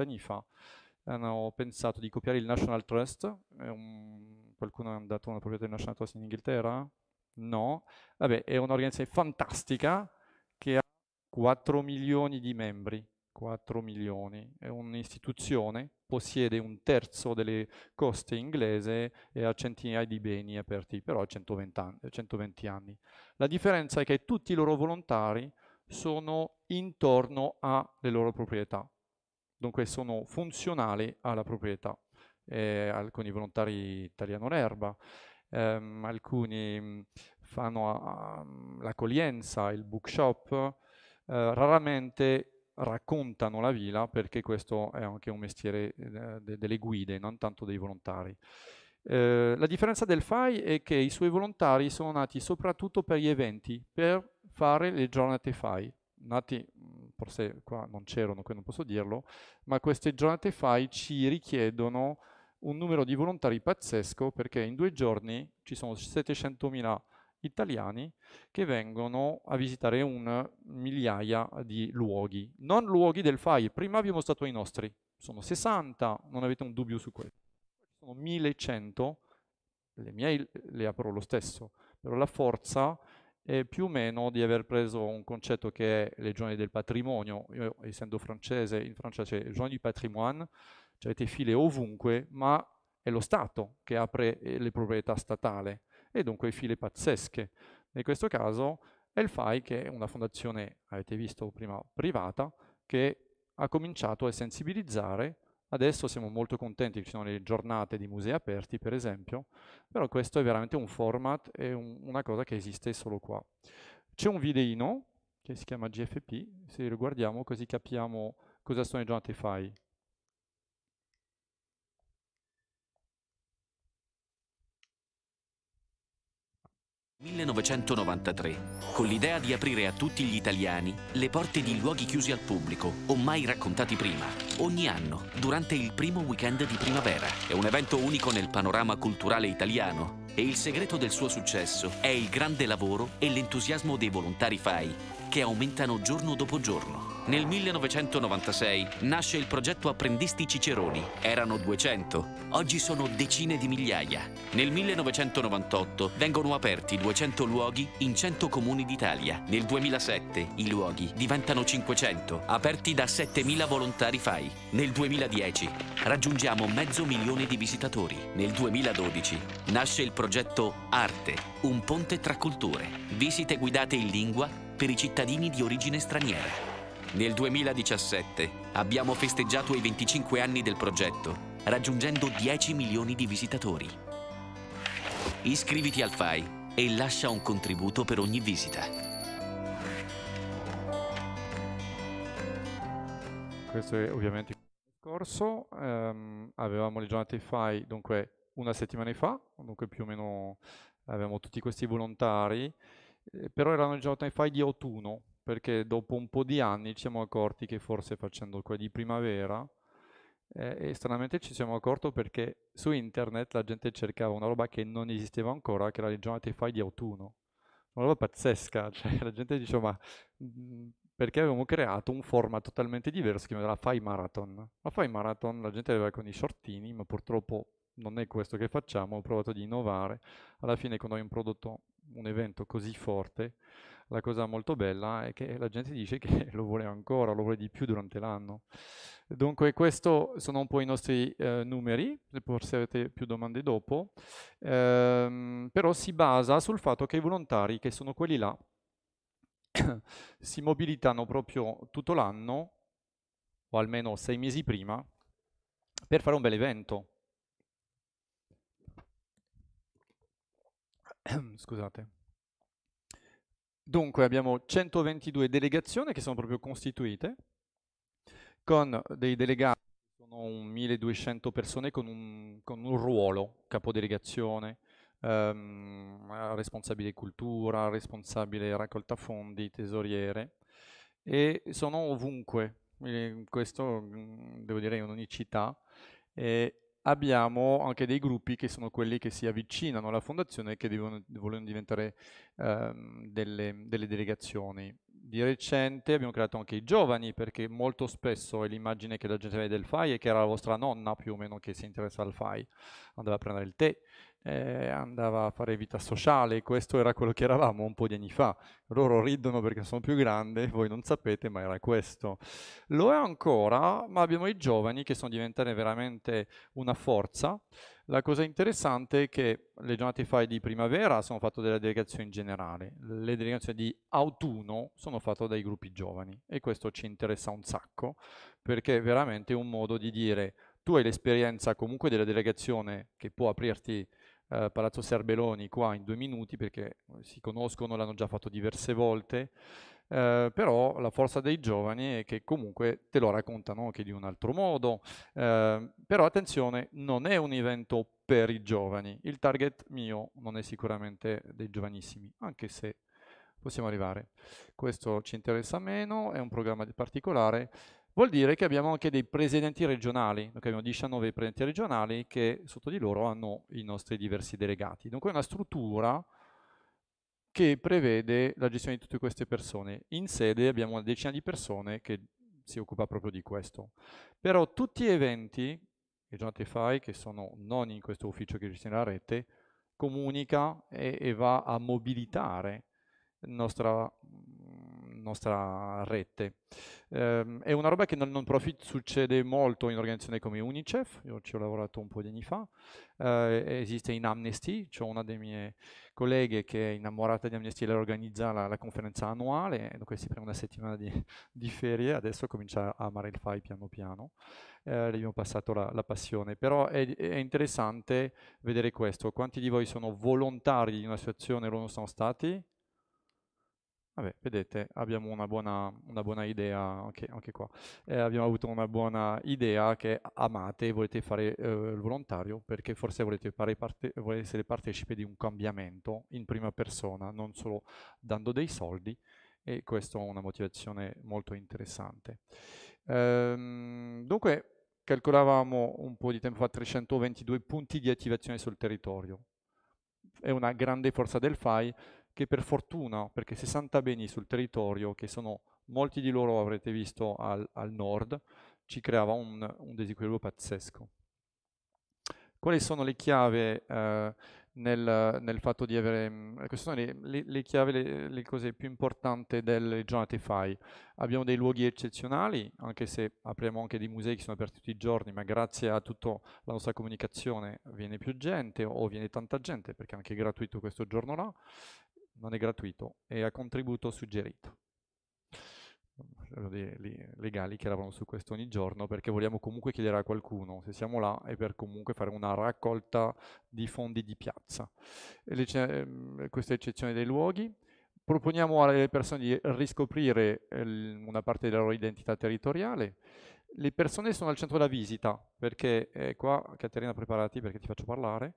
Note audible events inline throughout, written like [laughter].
40 anni fa, hanno pensato di copiare il National Trust. Un, qualcuno ha dato una proprietà del National Trust in Inghilterra? No. Vabbè, è un'organizzazione fantastica che ha 4 milioni di membri. 4 milioni. È un'istituzione, possiede un terzo delle coste inglese e ha centinaia di beni aperti, però ha 120 anni, 120 anni. La differenza è che tutti i loro volontari sono intorno alle loro proprietà, dunque sono funzionali alla proprietà. Eh, alcuni volontari tagliano l'erba, ehm, alcuni mm, fanno uh, l'accoglienza, il bookshop, eh, raramente raccontano la villa perché questo è anche un mestiere eh, de delle guide, non tanto dei volontari. Eh, la differenza del FAI è che i suoi volontari sono nati soprattutto per gli eventi, per fare le giornate FAI. Nati, forse qua non c'erano, qui non posso dirlo, ma queste giornate FAI ci richiedono un numero di volontari pazzesco perché in due giorni ci sono 700.000 italiani che vengono a visitare un migliaia di luoghi. Non luoghi del FAI, prima abbiamo stato i nostri, sono 60, non avete un dubbio su questo. Sono 1100, le mie le apro lo stesso, però la forza è più o meno di aver preso un concetto che è le giorni del patrimonio. Io, essendo francese, in Francia c'è il giorno du patrimoine, avete file ovunque, ma è lo Stato che apre eh, le proprietà statali e dunque file pazzesche. In questo caso è il FAI che è una fondazione, avete visto prima, privata, che ha cominciato a sensibilizzare Adesso siamo molto contenti che ci sono le giornate di musei aperti, per esempio, però questo è veramente un format e un, una cosa che esiste solo qua. C'è un videino che si chiama GFP, se lo guardiamo così capiamo cosa sono le giornate FAI. 1993, con l'idea di aprire a tutti gli italiani le porte di luoghi chiusi al pubblico o mai raccontati prima, ogni anno, durante il primo weekend di primavera. È un evento unico nel panorama culturale italiano e il segreto del suo successo è il grande lavoro e l'entusiasmo dei volontari FAI, che aumentano giorno dopo giorno. Nel 1996 nasce il progetto Apprendisti Ciceroni. Erano 200, oggi sono decine di migliaia. Nel 1998 vengono aperti 200 luoghi in 100 comuni d'Italia. Nel 2007 i luoghi diventano 500, aperti da 7.000 volontari FAI. Nel 2010 raggiungiamo mezzo milione di visitatori. Nel 2012 nasce il progetto Arte, un ponte tra culture. Visite guidate in lingua per i cittadini di origine straniera. Nel 2017 abbiamo festeggiato i 25 anni del progetto, raggiungendo 10 milioni di visitatori. Iscriviti al FAI e lascia un contributo per ogni visita. Questo è ovviamente il corso, um, avevamo le giornate FAI dunque una settimana fa, dunque più o meno avevamo tutti questi volontari, però erano giornate FAI di autunno, perché dopo un po' di anni ci siamo accorti che forse facendo quelli di primavera, eh, e stranamente ci siamo accorti perché su internet la gente cercava una roba che non esisteva ancora, che era le giornate fai di autunno. Una roba pazzesca, [laughs] cioè la gente diceva ma mm, perché avevamo creato un format totalmente diverso che era la Fai Marathon. La Fai Marathon la gente aveva con i shortini, ma purtroppo non è questo che facciamo, ho provato di innovare. Alla fine quando abbiamo prodotto un evento così forte, la cosa molto bella è che la gente dice che [laughs] lo vuole ancora, lo vuole di più durante l'anno. Dunque questi sono un po' i nostri eh, numeri, forse avete più domande dopo, ehm, però si basa sul fatto che i volontari, che sono quelli là, [coughs] si mobilitano proprio tutto l'anno, o almeno sei mesi prima, per fare un bel evento. [clears throat] Scusate. Dunque abbiamo 122 delegazioni che sono proprio costituite, con dei delegati, sono 1200 persone con un, con un ruolo, capodelegazione, ehm, responsabile cultura, responsabile raccolta fondi, tesoriere, e sono ovunque, questo devo dire è un'unicità, abbiamo anche dei gruppi che sono quelli che si avvicinano alla fondazione e che devono, vogliono diventare ehm, delle, delle, delegazioni. di recente abbiamo creato anche i giovani, perché molto spesso è l'immagine che la gente vede del FAI è che era la vostra nonna più o meno che si interessa al FAI, andava a prendere il tè, eh, andava a fare vita sociale, questo era quello che eravamo un po' di anni fa. Loro ridono perché sono più grandi, voi non sapete, ma era questo. Lo è ancora, ma abbiamo i giovani che sono diventati veramente una forza. La cosa interessante è che le giornate FAI di primavera sono fatte dalla delegazione in generale, le delegazioni di autunno sono fatte dai gruppi giovani e questo ci interessa un sacco perché è veramente un modo di dire tu hai l'esperienza comunque della delegazione che può aprirti eh, Palazzo Serbelloni qua in due minuti perché si conoscono, l'hanno già fatto diverse volte, eh, però la forza dei giovani è che comunque te lo raccontano anche di un altro modo, eh, però attenzione, non è un evento per i giovani, il target mio non è sicuramente dei giovanissimi, anche se possiamo arrivare. Questo ci interessa meno, è un programma particolare, Vuol dire che abbiamo anche dei presidenti regionali, abbiamo 19 presidenti regionali che sotto di loro hanno i nostri diversi delegati. Dunque è una struttura che prevede la gestione di tutte queste persone. In sede abbiamo una decina di persone che si occupa proprio di questo. Però tutti gli eventi che Giornate Fai, che sono non in questo ufficio che gestiona la rete, comunica e, e va a mobilitare nostra nostra rete. Um, è una roba che nel non profit succede molto in organizzazioni come Unicef, io ci ho lavorato un po' di anni fa, uh, esiste in Amnesty, ho una delle mie colleghe che è innamorata di Amnesty, lei organizza la, la conferenza annuale, dunque si prende una settimana di, di, ferie, adesso comincia a amare il FAI piano piano, uh, le abbiamo passato la, la passione, però è, è, interessante vedere questo, quanti di voi sono volontari di una situazione o non sono stati? Vabbè, vedete, abbiamo una buona, una buona idea anche, anche qua. Eh, abbiamo avuto una buona idea che amate e volete fare eh, il volontario perché forse volete, parte, volete, essere partecipi di un cambiamento in prima persona, non solo dando dei soldi e questa è una motivazione molto interessante. Ehm, dunque, calcolavamo un po' di tempo fa 322 punti di attivazione sul territorio. È una grande forza del FAI che per fortuna, perché 60 beni sul territorio, che sono molti di loro avrete visto al, al nord, ci creava un, un, disequilibrio pazzesco. Quali sono le chiavi eh, nel, nel, fatto di avere, mm, queste sono le, le, le chiavi, le, le, cose più importanti delle giornate FAI. Abbiamo dei luoghi eccezionali, anche se apriamo anche dei musei che sono aperti tutti i giorni, ma grazie a tutta la nostra comunicazione viene più gente o viene tanta gente, perché è anche gratuito questo giorno là non è gratuito, è a contributo suggerito. legali che lavorano su questo ogni giorno perché vogliamo comunque chiedere a qualcuno se siamo là e per comunque fare una raccolta di fondi di piazza. Ehm, questa è l'eccezione dei luoghi. Proponiamo alle persone di riscoprire una parte della loro identità territoriale. Le persone sono al centro della visita perché eh, qua, Caterina, preparati perché ti faccio parlare.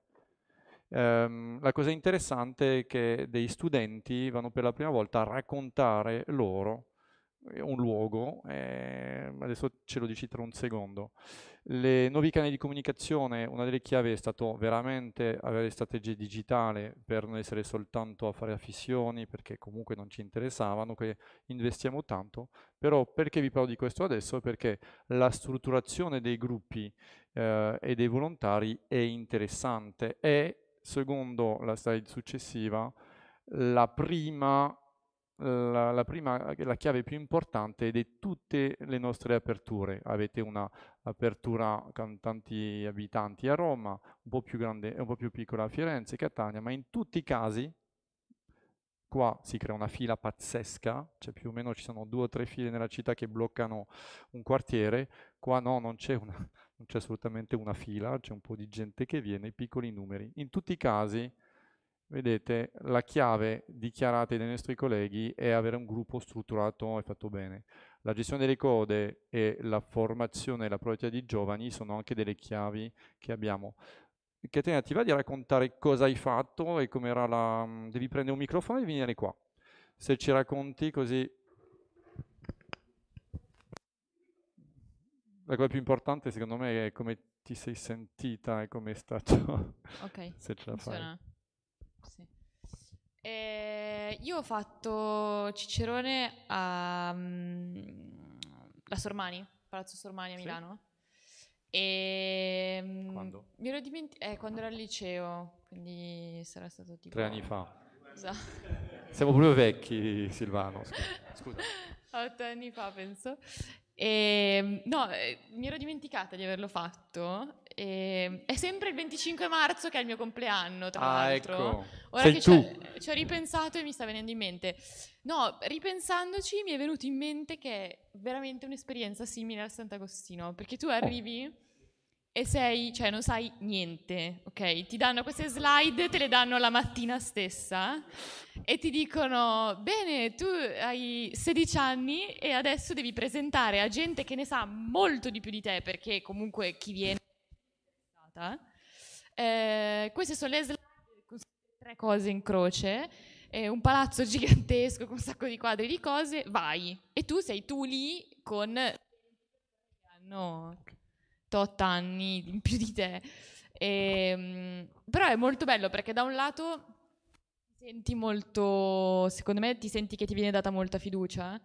Um, la cosa interessante è che dei studenti vanno per la prima volta a raccontare loro eh, un luogo, eh, adesso ce lo dici tra un secondo. Le nuovi canali di comunicazione, una delle chiavi è stato veramente avere strategie digitali per non essere soltanto a fare affissioni, perché comunque non ci interessavano, che investiamo tanto, però perché vi parlo di questo adesso? Perché la strutturazione dei gruppi eh, e dei volontari è interessante e secondo la slide successiva, la prima, la, la, prima, la chiave più importante è di tutte le nostre aperture. Avete un'apertura con tanti abitanti a Roma, un po' più grande e un po' più piccola a Firenze, Catania, ma in tutti i casi qua si crea una fila pazzesca, cioè più o meno ci sono due o tre file nella città che bloccano un quartiere, qua no, non c'è una, non c'è assolutamente una fila, c'è un po' di gente che viene, piccoli numeri. In tutti i casi, vedete, la chiave dichiarata dai nostri colleghi è avere un gruppo strutturato e fatto bene. La gestione delle code e la formazione e la proprietà di giovani sono anche delle chiavi che abbiamo. Caterina, ti va di raccontare cosa hai fatto e come era la... devi prendere un microfono e venire qua. Se ci racconti così la cosa più importante secondo me è come ti sei sentita e come è stato ok [laughs] se ce la fai. sì. e, Eh, io ho fatto Cicerone a um, la Sormani, Palazzo Sormani a Milano. E mm, Quando? Mi ero dimenticato, eh, quando ero al liceo, quindi sarà stato tipo... Tre anni fa. Esatto. Siamo proprio vecchi, Silvano. Scusa. Scusa. [laughs] Otto anni fa, penso. E, no, eh, mi ero dimenticata di averlo fatto. E, è sempre il 25 marzo che è il mio compleanno, tra Ah, l'altro. ecco. Ora Sei che ci ho- ripensato e mi sta venendo in mente. No, ripensandoci mi è venuto in mente che è veramente un'esperienza simile al Sant'Agostino, perché tu arrivi e sei, cioè non sai niente, ok? Ti danno queste slide, te le danno la mattina stessa e ti dicono, bene, tu hai 16 anni e adesso devi presentare a gente che ne sa molto di più di te, perché comunque chi viene. Eh, queste sono le slide tre cose in croce, eh, un palazzo [laughs] gigantesco con un sacco di quadri di cose, vai. E tu sei tu lì con... hanno tot anni in più di te. Ehm, però è molto bello perché da un lato ti senti molto, secondo me ti senti che ti viene data molta fiducia,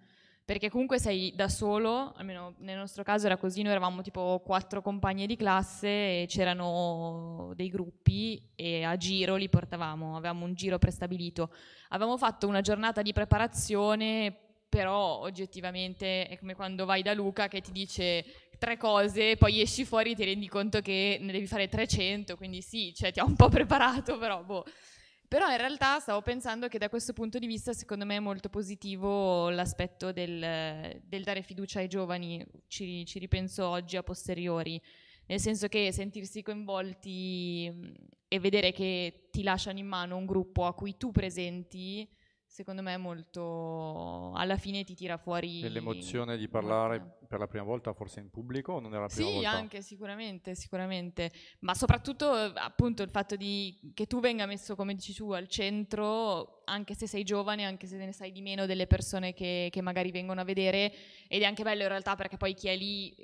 perché comunque sei da solo, almeno nel nostro caso era così, noi eravamo tipo quattro compagni di classe e c'erano dei gruppi e a giro li portavamo, avevamo un giro prestabilito. Avevamo fatto una giornata di preparazione, però oggettivamente è come quando vai da Luca che ti dice tre cose, poi esci fuori e ti rendi conto che ne devi fare 300, quindi sì, cioè ti ha un po' [laughs] preparato, però boh. Però in realtà stavo pensando che da questo punto di vista secondo me è molto positivo l'aspetto del, del dare fiducia ai giovani, ci, ci ripenso oggi a posteriori, nel senso che sentirsi coinvolti mh, e vedere che ti lasciano in mano un gruppo a cui tu presenti, secondo me è molto, alla fine ti tira fuori... Nell'emozione di parlare per la prima volta, forse in pubblico, o non era la prima Sì, volta? anche sicuramente, sicuramente, ma soprattutto eh, appunto il fatto di, che tu venga messo, come dici tu, al centro, anche se sei giovane, anche se ne sai di meno delle persone che, che magari vengono a vedere, ed è anche bello in realtà perché poi chi è lì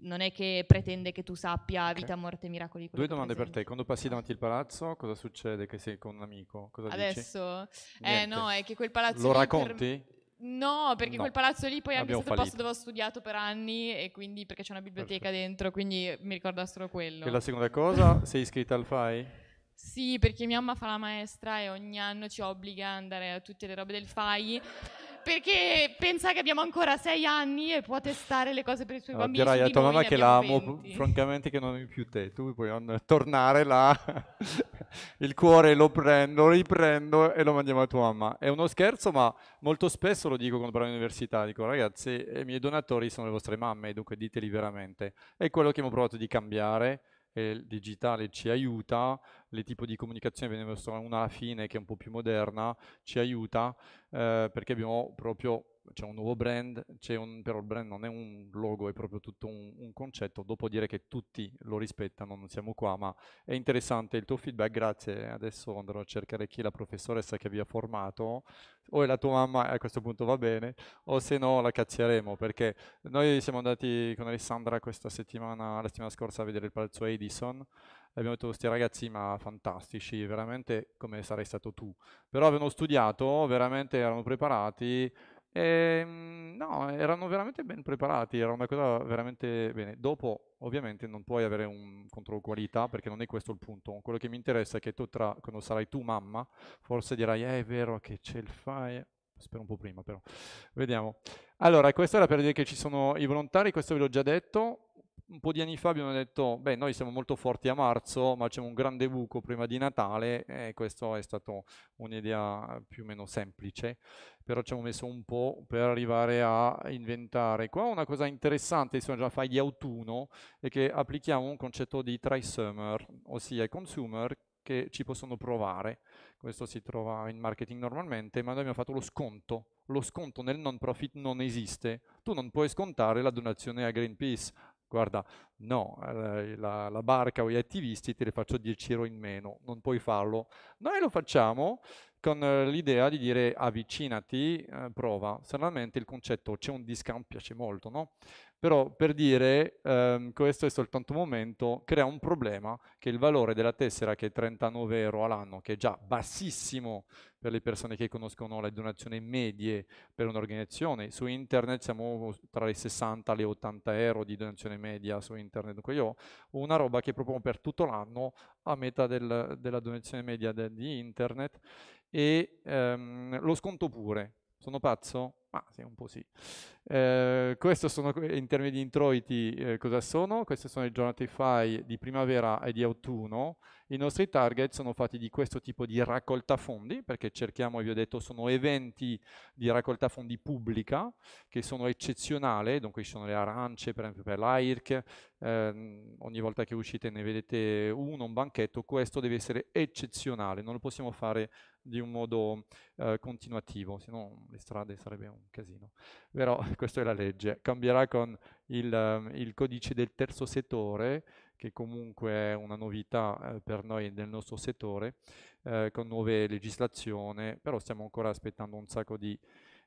non è che pretende che tu sappia vita, morte, miracoli. Due domande per te. Quando passi davanti al palazzo, cosa succede che sei con un amico? Cosa dici? Adesso? Eh Niente. no, è che quel palazzo Lo lì per- racconti? No, perché No. quel palazzo lì poi è anche stato il posto fallito. dove ho studiato per anni e quindi perché c'è una biblioteca dentro, quindi mi ricorda solo quello. E la seconda cosa, sei iscritta al FAI? Sì, perché mia mamma fa la maestra e ogni anno ci obbliga ad andare a tutte le robe del FAI. Perché pensa che abbiamo ancora sei anni e può testare le cose per i suoi Allora, bambini. dirai su a tua mamma che la amo 20. francamente che non ami più te. Tu puoi tornare là, [laughs] il cuore lo prendo, lo riprendo e lo mandiamo a tua mamma. È uno scherzo, ma molto spesso lo dico quando parlo all'università. Dico, ragazzi, i miei donatori sono le vostre mamme, dunque diteli veramente. È quello che abbiamo provato di cambiare. Il digitale ci aiuta, il tipo di comunicazione ve ne una alla fine che è un po' più moderna, ci aiuta eh, perché abbiamo proprio c'è un nuovo brand, un, però il brand non è un logo, è proprio tutto un, un concetto. Dopo dire che tutti lo rispettano, non siamo qua, ma è interessante il tuo feedback, grazie. Adesso andrò a cercare chi è la professoressa che vi ha formato, o è la tua mamma, a questo punto va bene, o se no la cazzieremo, perché noi siamo andati con Alessandra questa settimana, la settimana scorsa a vedere il palazzo Edison, abbiamo detto questi ragazzi ma fantastici, veramente come sarei stato tu. Però avevano studiato, veramente erano preparati, e, mm, no, erano veramente ben preparati, era una cosa veramente bene. Dopo, ovviamente, non puoi avere un controllo qualità perché non è questo il punto. Quello che mi interessa è che tu, tra, quando sarai tu mamma, forse dirai, eh, è vero che c'è il fai. Spero un po' prima, però. Vediamo. Allora, questo era per dire che ci sono i volontari, questo ve l'ho già detto. Un po' di anni fa abbiamo detto, beh, noi siamo molto forti a marzo, ma c'è un grande buco prima di Natale e questo è stato un'idea più o meno semplice però ci abbiamo messo un po' per arrivare a inventare. Qua una cosa interessante, sono già fai di autunno, è che applichiamo un concetto di tri-summer, ossia i consumer che ci possono provare. Questo si trova in marketing normalmente, ma noi abbiamo fatto lo sconto. Lo sconto nel non profit non esiste. Tu non puoi scontare la donazione a Greenpeace. Guarda, no, eh, la, la barca o gli attivisti te le faccio 10 euro in meno, non puoi farlo. Noi lo facciamo con eh, l'idea di dire avvicinati, eh, prova. Solamente il concetto c'è un discount piace molto, no? Però per dire, ehm, questo è soltanto un momento, crea un problema che il valore della tessera che è 39 euro all'anno, che è già bassissimo per le persone che conoscono le donazioni medie per un'organizzazione, su internet siamo tra i 60 e le 80 euro di donazione media su internet, dunque io ho una roba che propongo per tutto l'anno a metà del, della donazione media de, di internet e ehm, lo sconto pure. Sono pazzo? Ma sì, un po' sì. Eh, questo sono in termini di introiti, eh, cosa sono? Queste sono le giornate FI di primavera e di autunno. I nostri target sono fatti di questo tipo di raccolta fondi, perché cerchiamo, vi ho detto, sono eventi di raccolta fondi pubblica che sono eccezionali, dunque ci sono le arance, per esempio per l'AIRC, eh, ogni volta che uscite ne vedete uno, un banchetto, questo deve essere eccezionale, non lo possiamo fare di un modo eh, continuativo, se no le strade sarebbe un casino. Però [laughs] questa è la legge. Cambierà con il, um, il codice del terzo settore, che comunque è una novità eh, per noi nel nostro settore, eh, con nuove legislazioni, però stiamo ancora aspettando un sacco di,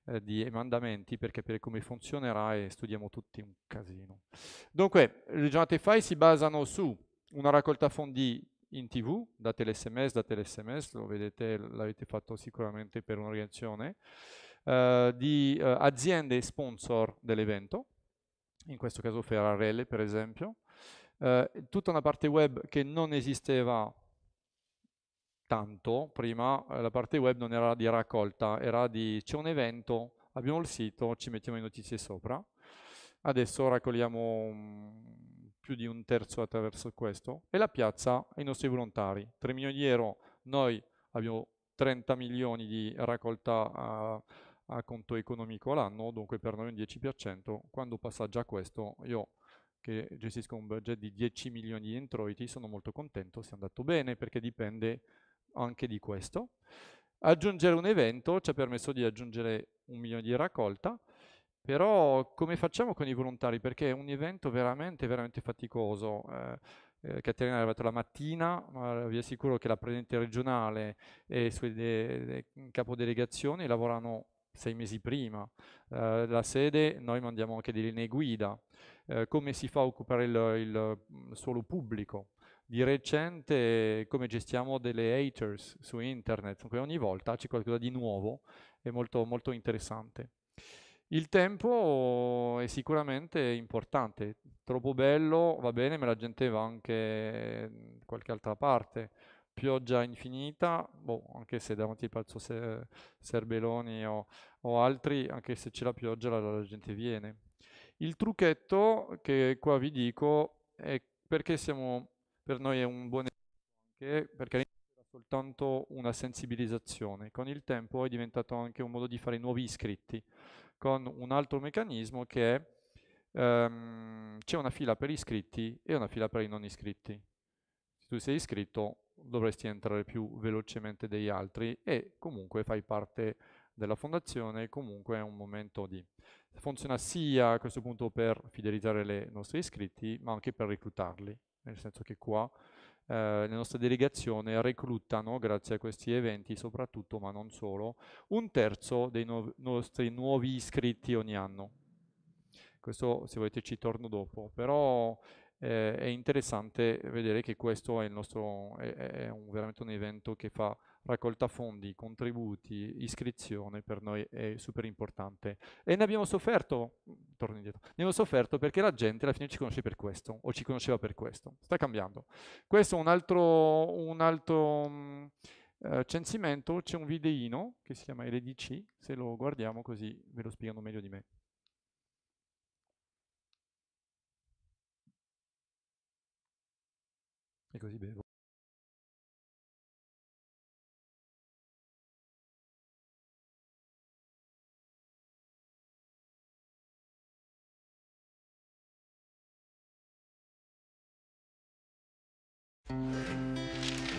eh, di emendamenti per capire come funzionerà e studiamo tutti un casino. Dunque, le giornate FI si basano su una raccolta fondi in tv, date l'sms, date l'sms, lo vedete, l'avete fatto sicuramente per un'organizzazione, eh, di eh, aziende sponsor dell'evento, in questo caso Ferrarelle per esempio, eh, tutta una parte web che non esisteva tanto prima, eh, la parte web non era di raccolta, era di c'è un evento, abbiamo il sito, ci mettiamo le notizie sopra, adesso raccogliamo più di un terzo attraverso questo, e la piazza ai nostri volontari. 3 milioni di euro, noi abbiamo 30 milioni di raccolta a, a conto economico all'anno, dunque per noi un 10%. Quando passa già questo, io che gestisco un budget di 10 milioni di introiti, sono molto contento, sia andato bene perché dipende anche di questo. Aggiungere un evento ci ha permesso di aggiungere un milione di raccolta, però come facciamo con i volontari? Perché è un evento veramente, veramente faticoso. Eh, eh, Caterina è arrivata la mattina, ma vi assicuro che la presidente regionale e i suoi de- de- capodelegazioni lavorano sei mesi prima. Eh, la sede noi mandiamo anche delle linee guida. Eh, come si fa a occupare il, il, mm, suolo pubblico? Di recente come gestiamo delle haters su internet, dunque ogni volta c'è qualcosa di nuovo e molto, molto interessante. Il tempo è sicuramente importante, troppo bello va bene, ma la gente va anche in qualche altra parte. Pioggia infinita, boh, anche se davanti al Palazzo Se- Serbeloni o, o, altri, anche se c'è la pioggia la, la gente viene. Il trucchetto che qua vi dico è perché siamo, per noi è un buon esempio, perché era soltanto una sensibilizzazione, con il tempo è diventato anche un modo di fare nuovi iscritti con un altro meccanismo che è ehm, c'è una fila per iscritti e una fila per i non iscritti. Se tu sei iscritto dovresti entrare più velocemente degli altri e comunque fai parte della fondazione, comunque è un momento di... Funziona sia a questo punto per fidelizzare i nostri iscritti, ma anche per reclutarli, nel senso che qua eh, le nostre delegazioni reclutano, grazie a questi eventi soprattutto, ma non solo, un terzo dei no nostri nuovi iscritti ogni anno. Questo se volete ci torno dopo, però eh, è interessante vedere che questo è, nostro, è, è un, veramente un evento che fa raccolta fondi, contributi, iscrizione per noi è super importante. E ne abbiamo sofferto, torno indietro, ne abbiamo sofferto perché la gente alla fine ci conosce per questo, o ci conosceva per questo. Sta cambiando. Questo è un altro, un altro um, uh, censimento, c'è un videino che si chiama LDC, se lo guardiamo così ve lo spiegano meglio di me. E così bevo.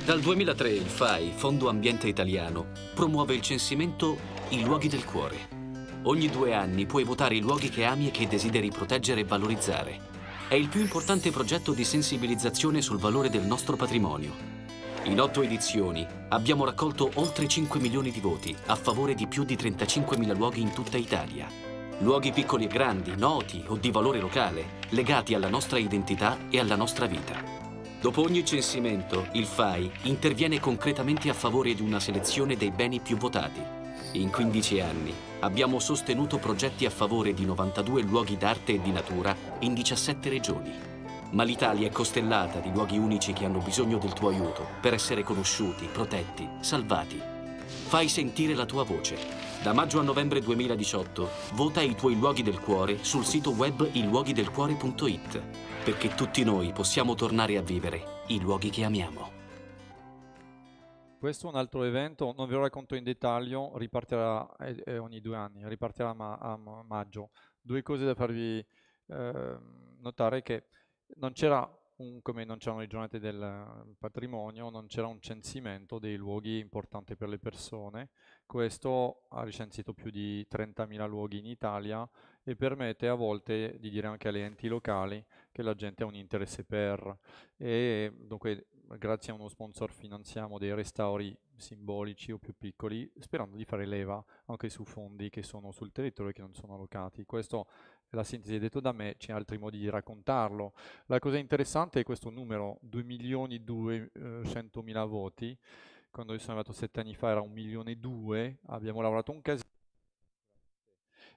Dal 2003 il FAI, Fondo Ambiente Italiano, promuove il censimento I luoghi del cuore. Ogni due anni puoi votare i luoghi che ami e che desideri proteggere e valorizzare. È il più importante progetto di sensibilizzazione sul valore del nostro patrimonio. In otto edizioni abbiamo raccolto oltre 5 milioni di voti a favore di più di 35 mila luoghi in tutta Italia. Luoghi piccoli e grandi, noti o di valore locale, legati alla nostra identità e alla nostra vita. Dopo ogni censimento, il FAI interviene concretamente a favore di una selezione dei beni più votati. In 15 anni abbiamo sostenuto progetti a favore di 92 luoghi d'arte e di natura in 17 regioni. Ma l'Italia è costellata di luoghi unici che hanno bisogno del tuo aiuto per essere conosciuti, protetti, salvati. Fai sentire la tua voce. Da maggio a novembre 2018 vota i tuoi luoghi del cuore sul sito web iluoghidelcuore.it perché tutti noi possiamo tornare a vivere i luoghi che amiamo. Questo è un altro evento, non ve lo racconto in dettaglio, ripartirà eh, ogni due anni, ripartirà ma a maggio. Due cose da farvi eh, notare che non c'era un, come non c'erano le giornate del patrimonio, non c'era un censimento dei luoghi importanti per le persone. Questo ha recensito più di 30.000 luoghi in Italia e permette a volte di dire anche agli enti locali che la gente ha un interesse per e dunque grazie a uno sponsor finanziamo dei restauri simbolici o più piccoli sperando di fare leva anche su fondi che sono sul territorio e che non sono allocati. Questo la sintesi è detto da me, c'è altri modi di raccontarlo. La cosa interessante è questo numero, 2 milioni 200 mila voti, quando io sono arrivato sette anni fa era 1 milione e 2, abbiamo lavorato un casino,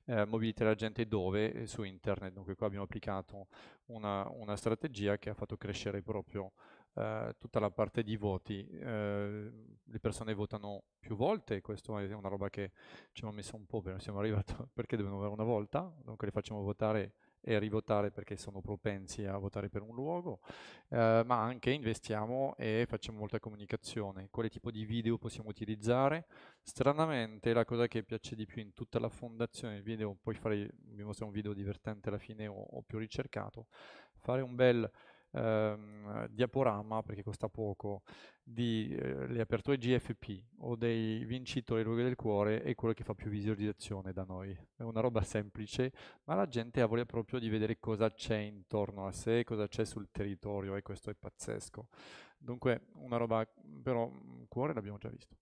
eh, mobilite la gente dove? Eh, su internet, dunque qua abbiamo applicato una, una strategia che ha fatto crescere proprio eh, tutta la parte di voti, eh, le persone votano più volte, questo è una roba che ci abbiamo messo un po', perché siamo arrivati [laughs] perché devono avere una volta, dunque le facciamo votare e rivotare perché sono propensi a votare per un luogo, eh, ma anche investiamo e facciamo molta comunicazione. Quale tipo di video possiamo utilizzare? Stranamente la cosa che piace di più in tutta la fondazione, il video, poi vi mostro un video divertente alla fine o, o più ricercato, fare un bel ehm, diaporama, perché costa poco, di eh, aperture GFP o dei vincitori luoghi del cuore è quello che fa più visualizzazione da noi. È una roba semplice, ma la gente ha voglia proprio di vedere cosa c'è intorno a sé, cosa c'è sul territorio e questo è pazzesco. Dunque una roba, però cuore l'abbiamo già visto.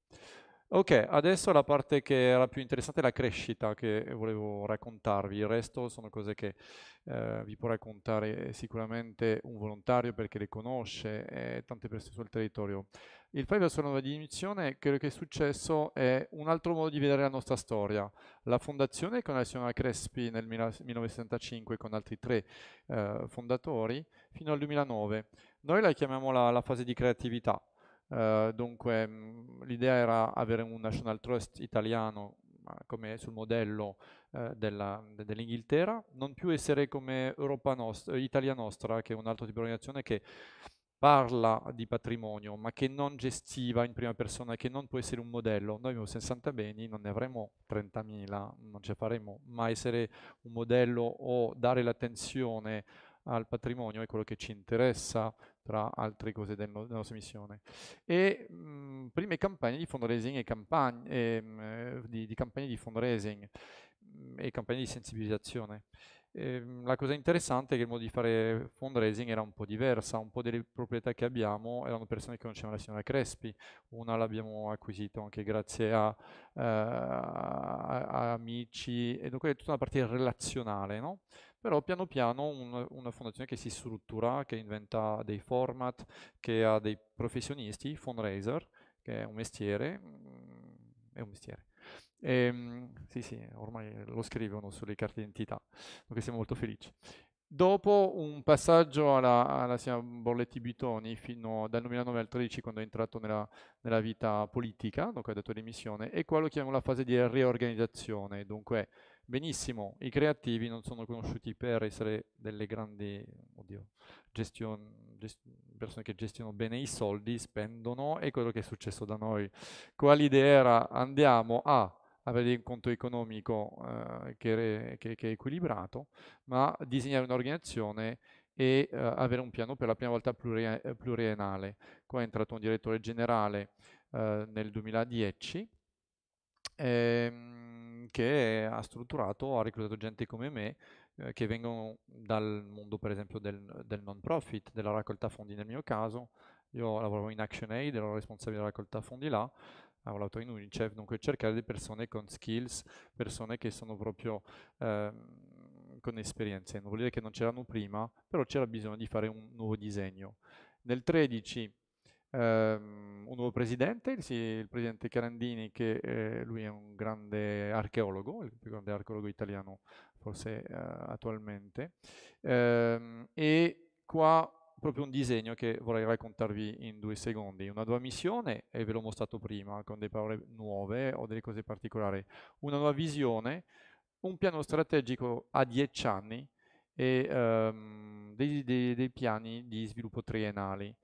Ok, adesso la parte che era più interessante è la crescita che volevo raccontarvi, il resto sono cose che eh, vi può raccontare sicuramente un volontario perché le conosce e tante persone sul territorio. Il fai verso la nuova diminuzione, quello che è successo è un altro modo di vedere la nostra storia. La fondazione con la signora Crespi nel 1975 con altri tre eh, fondatori fino al 2009. Noi la chiamiamo la, la fase di creatività Uh, dunque mm, l'idea era avere un National Trust italiano come sul modello uh, dell'Inghilterra, non più essere come Europa Nostra, Italia Nostra, che è un altro tipo di organizzazione che parla di patrimonio, ma che non gestiva in prima persona, che non può essere un modello. Noi abbiamo 60 beni, non ne avremo 30.000, non ce faremo, ma essere un modello o dare l'attenzione al patrimonio è quello che ci interessa tra altre cose del no, della nostra missione. E mh, prime campagne di fundraising e campagne, eh, di, di, campagne di fundraising mh, e campagne di sensibilizzazione. E, la cosa interessante è che il modo di fare fundraising era un po' diversa, un po' delle proprietà che abbiamo erano persone che conoscevano la signora Crespi, una l'abbiamo acquisito anche grazie a, uh, a, a amici, e dunque è tutta una parte relazionale, no? Però piano piano un, una fondazione che si struttura, che inventa dei format, che ha dei professionisti, fundraiser, che è un mestiere, mm, è un mestiere. E, ehm, sì, sì, ormai lo scrivono sulle carte d'identità, perché siamo molto felici. Dopo un passaggio alla, alla signora Borletti Bitoni fino dal 2009 al 2013 quando è entrato nella, nella vita politica, dunque ha dato l'emissione, e qua lo chiamiamo la fase di riorganizzazione, dunque benissimo, i creativi non sono conosciuti per essere delle grandi oddio, gestion, gest, persone che gestionano bene i soldi, spendono, e quello che è successo da noi. Qua l'idea era andiamo a avere un conto economico eh, che, che, che, è equilibrato, ma disegnare un'organizzazione e eh, avere un piano per la prima volta pluriennale. Qua è entrato un direttore generale eh, nel 2010. Ehm, che ha strutturato, ha reclutato gente come me eh, che vengono dal mondo per esempio del, del non profit, della raccolta fondi nel mio caso. Io lavoravo in Action Aid, ero responsabile della raccolta fondi là, ha lavorato in UNICEF, dunque cercare delle persone con skills, persone che sono proprio eh, con esperienze. Non vuol dire che non c'erano prima, però c'era bisogno di fare un nuovo disegno. Nel 13 ehm, un nuovo presidente, sì, il presidente Carandini, che eh, lui è un grande archeologo, il più grande archeologo italiano forse eh, attualmente, ehm, e qua proprio un disegno che vorrei raccontarvi in due secondi. Una nuova missione, e ve l'ho mostrato prima, con delle parole nuove o delle cose particolari. Una nuova visione, un piano strategico a dieci anni e um, dei, dei, dei piani di sviluppo triennali.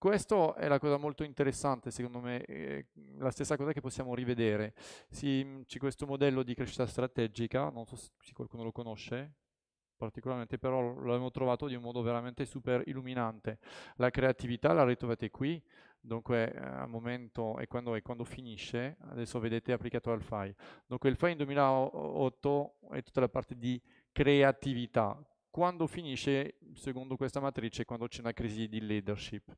Questo è la cosa molto interessante, secondo me, eh, la stessa cosa che possiamo rivedere. C'è questo modello di crescita strategica, non so se qualcuno lo conosce, particolarmente, però l'abbiamo trovato di un modo veramente super illuminante. La creatività la ritrovate qui, dunque eh, al momento e quando, quando, finisce, adesso vedete applicato al FAI. Dunque il FAI in 2008 è tutta la parte di creatività, quando finisce, secondo questa matrice, quando c'è una crisi di leadership.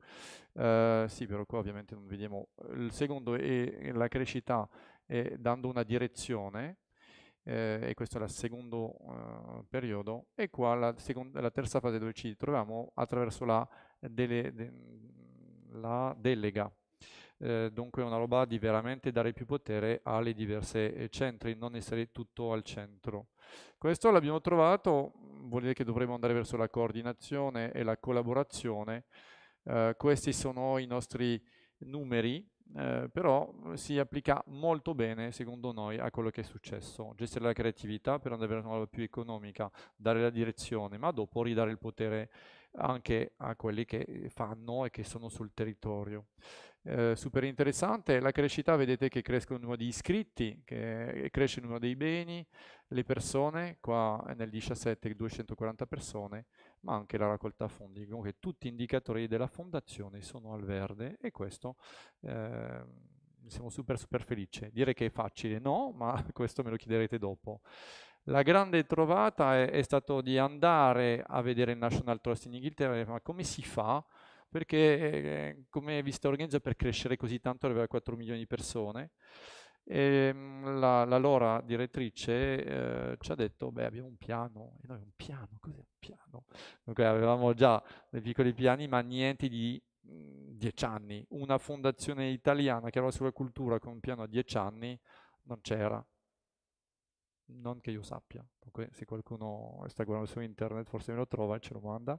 Uh, sì, però qua ovviamente non vediamo. Il secondo è la crescita è dando una direzione, eh, e questo è il secondo uh, periodo, e qua la, seconda, la, terza fase dove ci troviamo attraverso la, dele, de, la delega. Eh, dunque è una roba di veramente dare più potere alle diverse eh, centri, non essere tutto al centro. Questo l'abbiamo trovato, vuol dire che dovremo andare verso la coordinazione e la collaborazione. Eh, questi sono i nostri numeri, eh, però si applica molto bene, secondo noi, a quello che è successo. Gestire la creatività per andare verso una roba più economica, dare la direzione, ma dopo ridare il potere anche a quelli che fanno e che sono sul territorio. Eh, super interessante, la crescita vedete che cresce il numero di iscritti, che cresce il numero dei beni, le persone, qua nel 17 240 persone, ma anche la raccolta fondi. Comunque tutti gli indicatori della fondazione sono al verde e questo eh, siamo super super felici. Dire che è facile no, ma [laughs] questo me lo chiederete dopo. La grande trovata è, è stato di andare a vedere il National Trust in Inghilterra, ma come si fa? Perché eh, come vi sta organizzata per crescere così tanto, aveva 4 milioni di persone. E ehm, la, la loro direttrice eh, ci ha detto, beh abbiamo un piano, e noi un piano, cos'è un piano? Dunque avevamo già dei piccoli piani, ma niente di mh, 10 anni. Una fondazione italiana che aveva sulla cultura con un piano a 10 anni non c'era non che io sappia, Dunque, se qualcuno sta guardando su internet forse me lo trova e ce lo manda.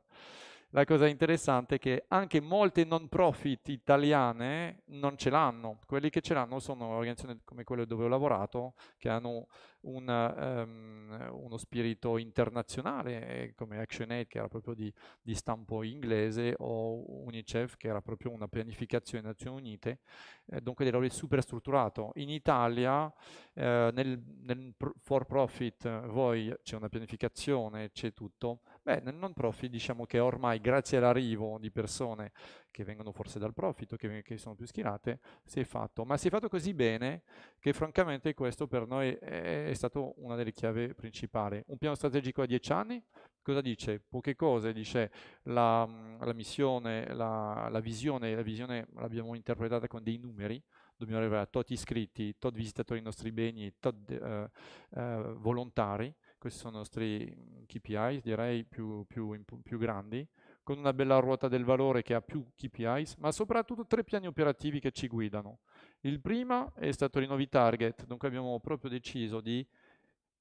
La cosa interessante è che anche molte non profit italiane non ce l'hanno, quelli che ce l'hanno sono organizzazioni come quelle dove ho lavorato, che hanno un, um, uno spirito internazionale, come ActionAid che era proprio di, di, stampo inglese, o UNICEF che era proprio una pianificazione delle Nazioni Unite, eh, dunque dei lavori super strutturato. In Italia, eh, nel, nel for profit, voi c'è una pianificazione, c'è tutto, Beh, nel non profit diciamo che ormai grazie all'arrivo di persone che vengono forse dal profit o che, che, sono più schierate, si è fatto. Ma si è fatto così bene che francamente questo per noi è, è stato una delle chiavi principali. Un piano strategico a dieci anni, cosa dice? Poche cose, dice la, la missione, la, la, visione, la visione l'abbiamo interpretata con dei numeri, dobbiamo arrivare a tot iscritti, tot visitatori dei nostri beni, tot eh, eh, volontari, questi sono i nostri KPIs, direi più, più, più grandi, con una bella ruota del valore che ha più KPIs, ma soprattutto tre piani operativi che ci guidano. Il primo è stato i nuovi target, dunque abbiamo proprio deciso di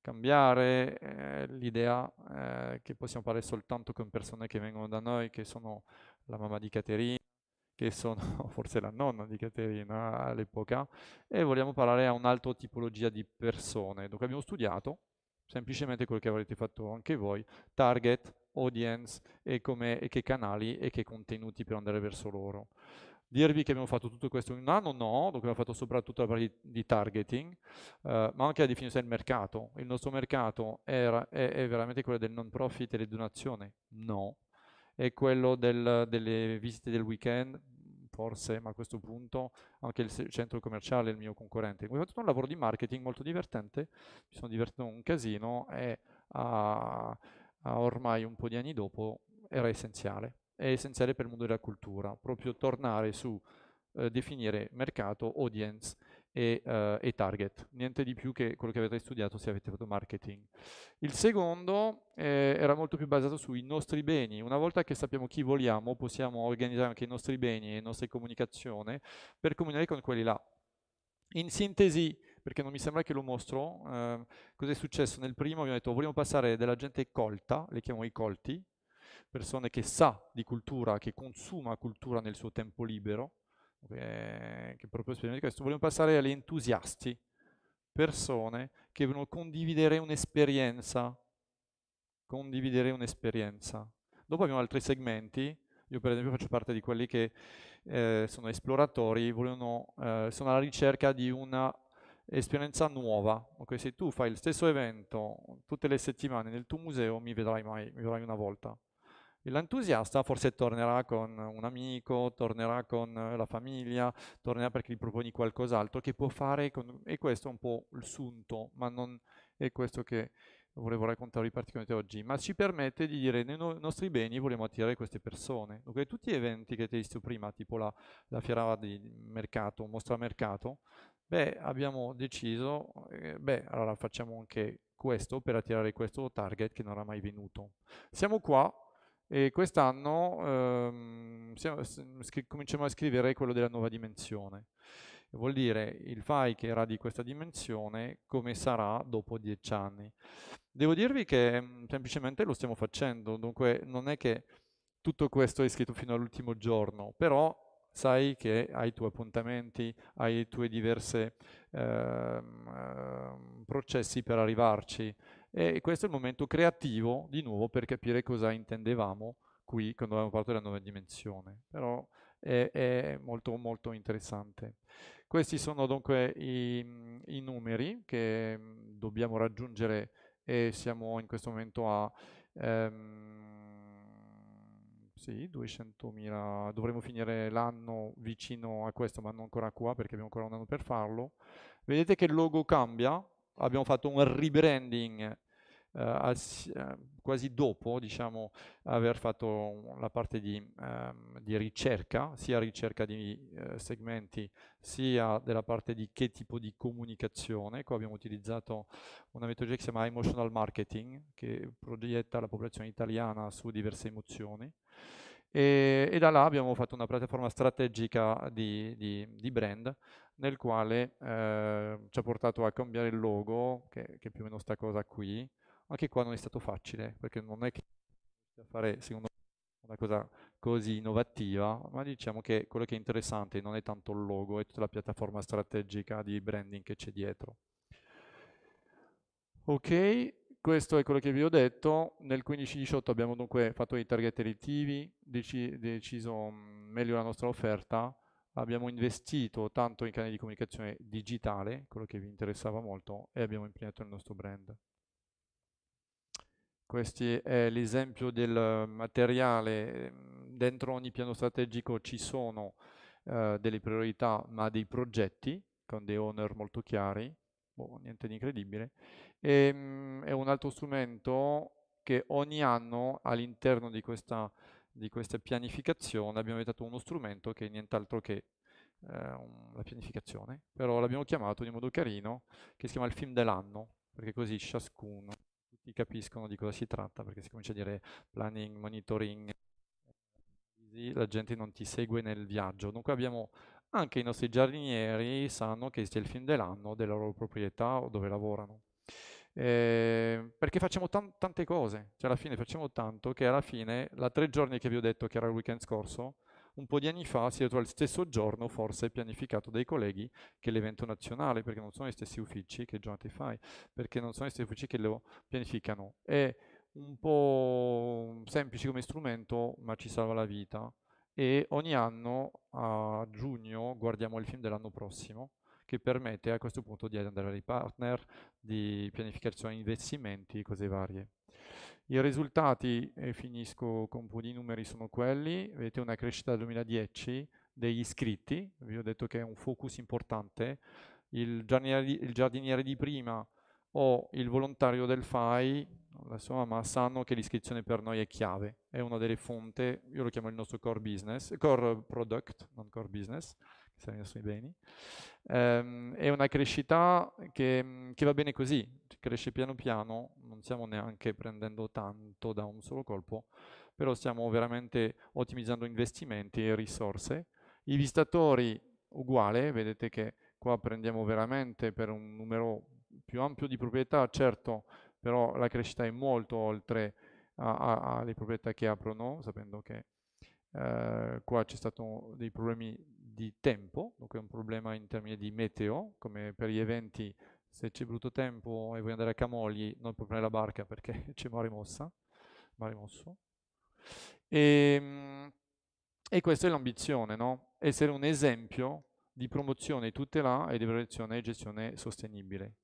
cambiare eh, l'idea eh, che possiamo parlare soltanto con persone che vengono da noi, che sono la mamma di Caterina, che sono [laughs] forse la nonna di Caterina all'epoca, e vogliamo parlare a un'altra tipologia di persone. Dunque abbiamo studiato semplicemente quello che avrete fatto anche voi, target, audience e, come, e che canali e che contenuti per andare verso loro. Dirvi che abbiamo fatto tutto questo in un anno? No, abbiamo fatto soprattutto la parte di targeting, eh, ma anche la definizione del mercato. Il nostro mercato era, è, è, veramente quello del non profit e le donazioni? No. È quello del, delle visite del weekend? Forse, ma a questo punto anche il centro commerciale è il mio concorrente. Ho fatto un lavoro di marketing molto divertente, mi sono divertito un casino e a, a ormai un po' di anni dopo era essenziale. È essenziale per il mondo della cultura, proprio tornare su eh, definire mercato, audience e, uh, e, target, niente di più che quello che avete studiato se avete fatto marketing. Il secondo eh, era molto più basato sui nostri beni, una volta che sappiamo chi vogliamo possiamo organizzare anche i nostri beni e le nostre comunicazioni per comunicare con quelli là. In sintesi, perché non mi sembra che lo mostro, eh, è successo nel primo? Abbiamo detto vogliamo passare della gente colta, le chiamo i colti, persone che sa di cultura, che consuma cultura nel suo tempo libero, eh, che proprio di questo, vogliamo passare agli entusiasti, persone che vogliono condividere un'esperienza, condividere un'esperienza. Dopo abbiamo altri segmenti, io per esempio faccio parte di quelli che eh, sono esploratori, vogliono, eh, sono alla ricerca di una esperienza nuova. Okay, se tu fai il stesso evento tutte le settimane nel tuo museo, mi vedrai mai, mi vedrai una volta. L'entusiasta forse tornerà con un amico, tornerà con la famiglia, tornerà perché gli proponi qualcos'altro che può fare, con... e questo è un po' il sunto, ma non è questo che volevo raccontarvi particolarmente oggi, ma ci permette di dire nei no nostri beni vogliamo attirare queste persone. Dunque tutti gli eventi che ti ho visto prima, tipo la, la fiera di mercato, mostra mercato, beh, abbiamo deciso, eh, beh, allora facciamo anche questo per attirare questo target che non era mai venuto. Siamo qua e quest'anno ehm, cominciamo a scrivere quello della nuova dimensione. Vuol dire il file che era di questa dimensione come sarà dopo dieci anni. Devo dirvi che mm, semplicemente lo stiamo facendo, dunque non è che tutto questo è scritto fino all'ultimo giorno, però sai che hai i tuoi appuntamenti, hai i tuoi diversi eh, eh, processi per arrivarci e questo è il momento creativo di nuovo per capire cosa intendevamo qui quando abbiamo parlato della nuova dimensione, però è, è molto molto interessante. Questi sono dunque i, i numeri che mm, dobbiamo raggiungere e siamo in questo momento a ehm, sì, 200.000, dovremo finire l'anno vicino a questo, ma non ancora qua perché abbiamo ancora un anno per farlo. Vedete che il logo cambia, abbiamo fatto un rebranding Uh, quasi dopo diciamo, aver fatto la parte di, um, di ricerca, sia ricerca di uh, segmenti, sia della parte di che tipo di comunicazione. Qua abbiamo utilizzato una metodologia che si chiama Emotional Marketing, che proietta la popolazione italiana su diverse emozioni. E, e da là abbiamo fatto una piattaforma strategica di, di, di brand nel quale eh, ci ha portato a cambiare il logo, che, che è più o meno sta cosa qui, anche qua non è stato facile, perché non è che fare, secondo me, una cosa così innovativa, ma diciamo che quello che è interessante non è tanto il logo, è tutta la piattaforma strategica di branding che c'è dietro. Ok, questo è quello che vi ho detto. Nel 15-18 abbiamo dunque fatto i target elettivi, deci deciso mm, meglio la nostra offerta, abbiamo investito tanto in canali di comunicazione digitale, quello che vi interessava molto, e abbiamo impegnato il nostro brand. Questo è l'esempio del materiale. Dentro ogni piano strategico ci sono eh, delle priorità, ma dei progetti con dei owner molto chiari. Boh, niente di incredibile. E, mh, è un altro strumento che ogni anno all'interno di questa, di questa pianificazione abbiamo inventato uno strumento che è nient'altro che eh, la pianificazione, però l'abbiamo chiamato in modo carino, che si chiama il film dell'anno, perché così ciascuno tutti capiscono di cosa si tratta, perché si comincia a dire planning, monitoring, la gente non ti segue nel viaggio. Dunque abbiamo anche i nostri giardinieri sanno che sia il film dell'anno della loro proprietà o dove lavorano. Eh, perché facciamo tante cose, cioè alla fine facciamo tanto che alla fine, la tre giorni che vi ho detto che era il weekend scorso, un po' di anni fa si è trovato il stesso giorno, forse pianificato dai colleghi, che l'evento nazionale, perché non sono gli stessi uffici che giornate fai, perché non sono gli stessi uffici che lo pianificano. È un po' semplice come strumento, ma ci salva la vita. E ogni anno a giugno guardiamo il film dell'anno prossimo, che permette a questo punto di andare ai partner, di pianificazione investimenti, cose varie. I risultati, e finisco con un po' di numeri, sono quelli. Vedete una crescita dal 2010 degli iscritti, vi ho detto che è un focus importante. Il giardiniere di, il giardiniere di prima o il volontario del FAI, ma sanno che l'iscrizione per noi è chiave, è una delle fonti, io lo chiamo il nostro core business, core product, non core business, saranno i beni. Um, è una crescita che, che, va bene così, cresce piano piano, non stiamo neanche prendendo tanto da un solo colpo, però stiamo veramente ottimizzando investimenti e risorse. I visitatori uguale, vedete che qua prendiamo veramente per un numero più ampio di proprietà, certo, però la crescita è molto oltre alle proprietà che aprono, sapendo che eh, qua c'è stato dei problemi di tempo, dunque è un problema in termini di meteo, come per gli eventi, se c'è brutto tempo e vuoi andare a Camogli, non puoi prendere la barca perché [laughs] c'è mare mossa, mare mosso. E, ehm, e questa è l'ambizione, no? Essere un esempio di promozione, tutela e di valutazione e gestione sostenibile.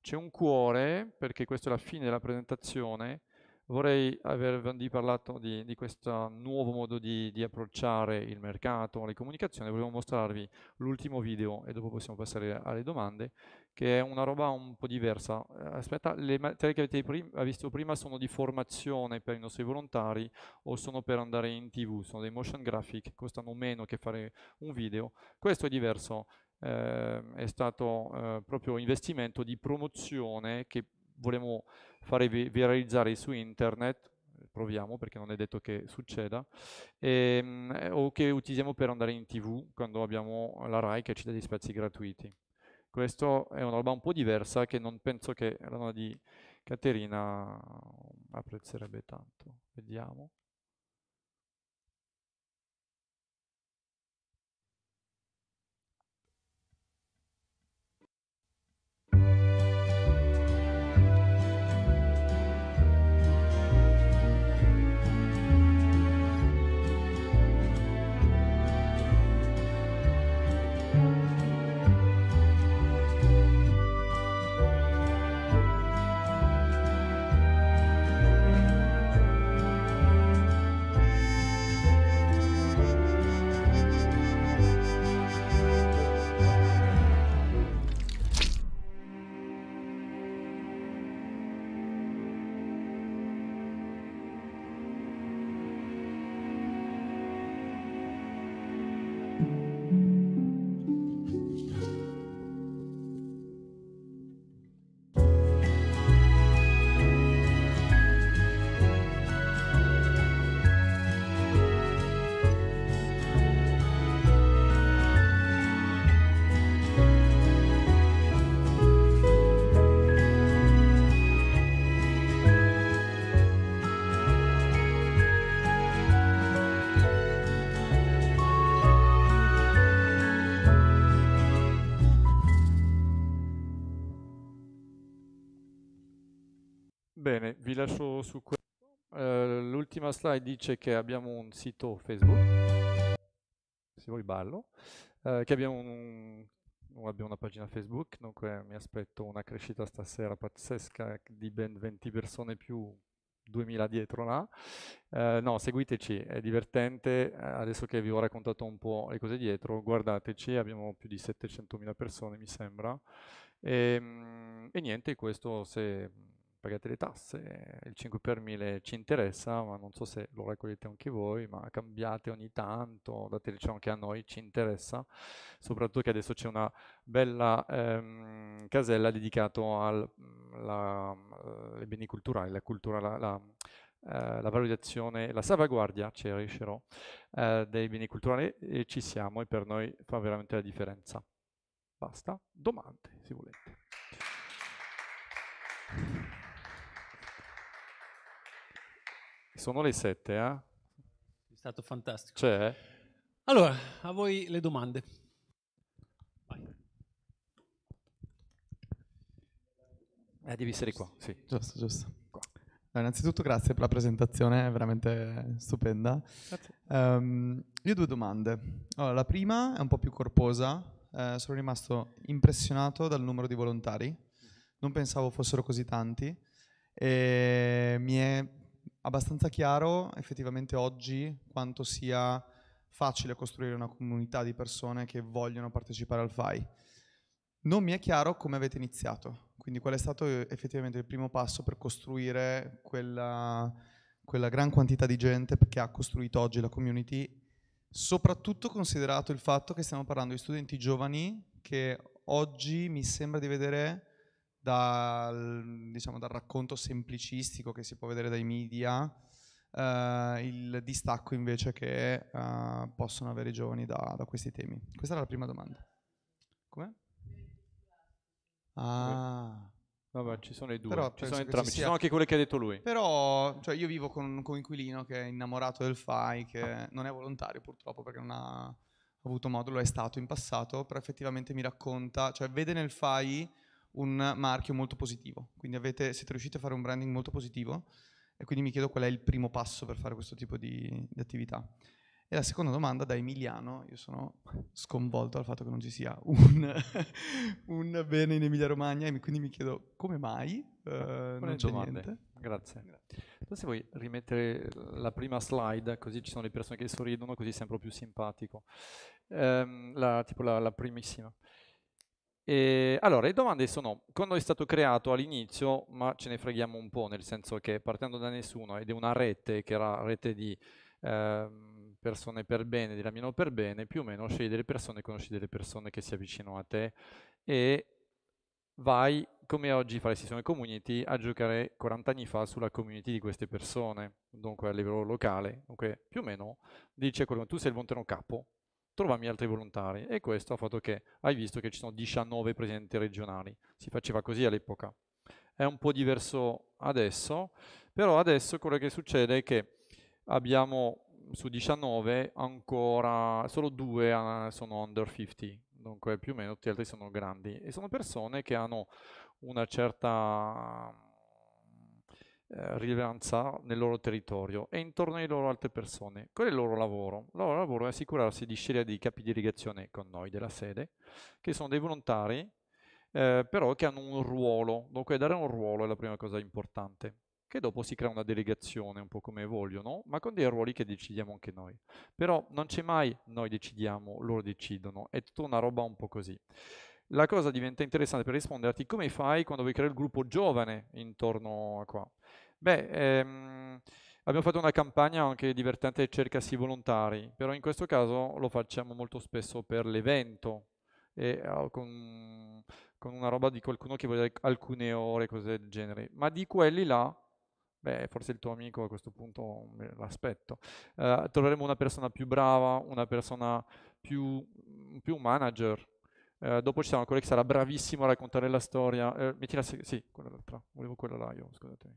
C'è un cuore, perché questa è la fine della presentazione, vorrei avervi parlato di, di questo nuovo modo di, di, approcciare il mercato, le comunicazioni, volevo mostrarvi l'ultimo video e dopo possiamo passare alle domande, che è una roba un po' diversa. Eh, aspetta, le materie che avete prim- visto prima sono di formazione per i nostri volontari o sono per andare in tv, sono dei motion graphic, costano meno che fare un video. Questo è diverso, eh, è stato eh, proprio investimento di promozione che vogliamo fare viralizzare su internet, proviamo perché non è detto che succeda, ehm, o che utilizziamo per andare in tv quando abbiamo la RAI che ci dà degli spazi gratuiti. Questo è una roba un po' diversa che non penso che la donna di Caterina apprezzerebbe tanto. Vediamo. Lascio su questo. Uh, l'ultima slide dice che abbiamo un sito Facebook, se vuoi ballo, uh, che abbiamo, un, abbiamo, una pagina Facebook, dunque mi aspetto una crescita stasera pazzesca di ben 20 persone più 2000 dietro là. Uh, no, seguiteci, è divertente, adesso che vi ho raccontato un po' le cose dietro, guardateci, abbiamo più di 700.000 persone mi sembra. E, ehm, e niente, questo se pagate le tasse, il 5 per 1000 ci interessa, ma non so se lo raccogliete anche voi, ma cambiate ogni tanto, date diciamo anche a noi, ci interessa, soprattutto che adesso c'è una bella ehm, casella dedicata ai eh, beni culturali, la cultura, la, la, eh, la valorizzazione, la salvaguardia, ci riuscirò, eh, dei beni culturali e ci siamo e per noi fa veramente la differenza. Basta, domande se volete. Sono le sette, eh? È stato fantastico. C'è? Allora, a voi le domande. Vai. Eh, devi essere qua, sì. Giusto, giusto. Qua. Allora, innanzitutto grazie per la presentazione, è veramente stupenda. Um, io ho due domande. Allora, la prima è un po' più corposa. Eh, sono rimasto impressionato dal numero di volontari. Non pensavo fossero così tanti. E mi è abbastanza chiaro effettivamente oggi quanto sia facile costruire una comunità di persone che vogliono partecipare al FAI. Non mi è chiaro come avete iniziato, quindi qual è stato effettivamente il primo passo per costruire quella, quella gran quantità di gente che ha costruito oggi la community soprattutto considerato il fatto che stiamo parlando di studenti giovani che oggi mi sembra di vedere dal, diciamo, dal racconto semplicistico che si può vedere dai media, uh, il distacco invece che uh, possono avere i giovani da, da, questi temi. Questa era la prima domanda. Come? Ah. Vabbè, ci sono i due, Però ci sono entrambi, ci, ci sono anche quelli che ha detto lui. Però, cioè, io vivo con un coinquilino che è innamorato del FAI, che non è volontario purtroppo perché non ha avuto modo, lo è stato in passato, però effettivamente mi racconta, cioè vede nel FAI un marchio molto positivo, quindi avete, siete riusciti a fare un branding molto positivo e quindi mi chiedo qual è il primo passo per fare questo tipo di, di attività. E la seconda domanda da Emiliano, io sono sconvolto dal fatto che non ci sia un, [laughs] un bene in Emilia Romagna e quindi mi chiedo come mai uh, non c'è domande. niente. Grazie. Grazie. se vuoi rimettere la prima slide, così ci sono le persone che sorridono, così sembra più simpatico. Um, la, tipo la, la primissima. E, allora, le domande sono, quando è stato creato all'inizio, ma ce ne freghiamo un po', nel senso che partendo da nessuno ed è una rete che era rete di... Um, persone per bene, di Lamino per bene, più o meno scegli delle persone, conosci delle persone che si avvicinano a te e vai, come oggi fa le sessioni community, a giocare 40 anni fa sulla community di queste persone, dunque a livello locale, dunque più o meno dice quello, tu sei il volontario capo, trovami altri volontari. E questo ha fatto che hai visto che ci sono 19 presidenti regionali, si faceva così all'epoca. È un po' diverso adesso, però adesso quello che succede è che abbiamo su 19 ancora solo due uh, sono under 50, dunque più o meno tutti gli altri sono grandi. E sono persone che hanno una certa uh, rilevanza nel loro territorio e intorno alle loro altre persone. Qual è il loro lavoro? Il loro lavoro è assicurarsi di scegliere dei capi di delegazione con noi della sede, che sono dei volontari, eh, però che hanno un ruolo, dunque dare un ruolo è la prima cosa importante che dopo si crea una delegazione un po' come vogliono, ma con dei ruoli che decidiamo anche noi. Però non c'è mai noi decidiamo, loro decidono, è tutta una roba un po' così. La cosa diventa interessante per risponderti come fai quando vuoi creare il gruppo giovane intorno a qua. Beh, ehm, abbiamo fatto una campagna anche divertente Cercasi volontari, però in questo caso lo facciamo molto spesso per l'evento e uh, con, con, una roba di qualcuno che vuole alcune ore, cose del genere. Ma di quelli là beh, forse il tuo amico a questo punto l'aspetto. Uh, troveremo una persona più brava, una persona più, più manager. Uh, dopo ci sarà quello che sarà bravissimo a raccontare la storia. Uh, mettila, sì, quella l'altra, volevo quella là io, scusate.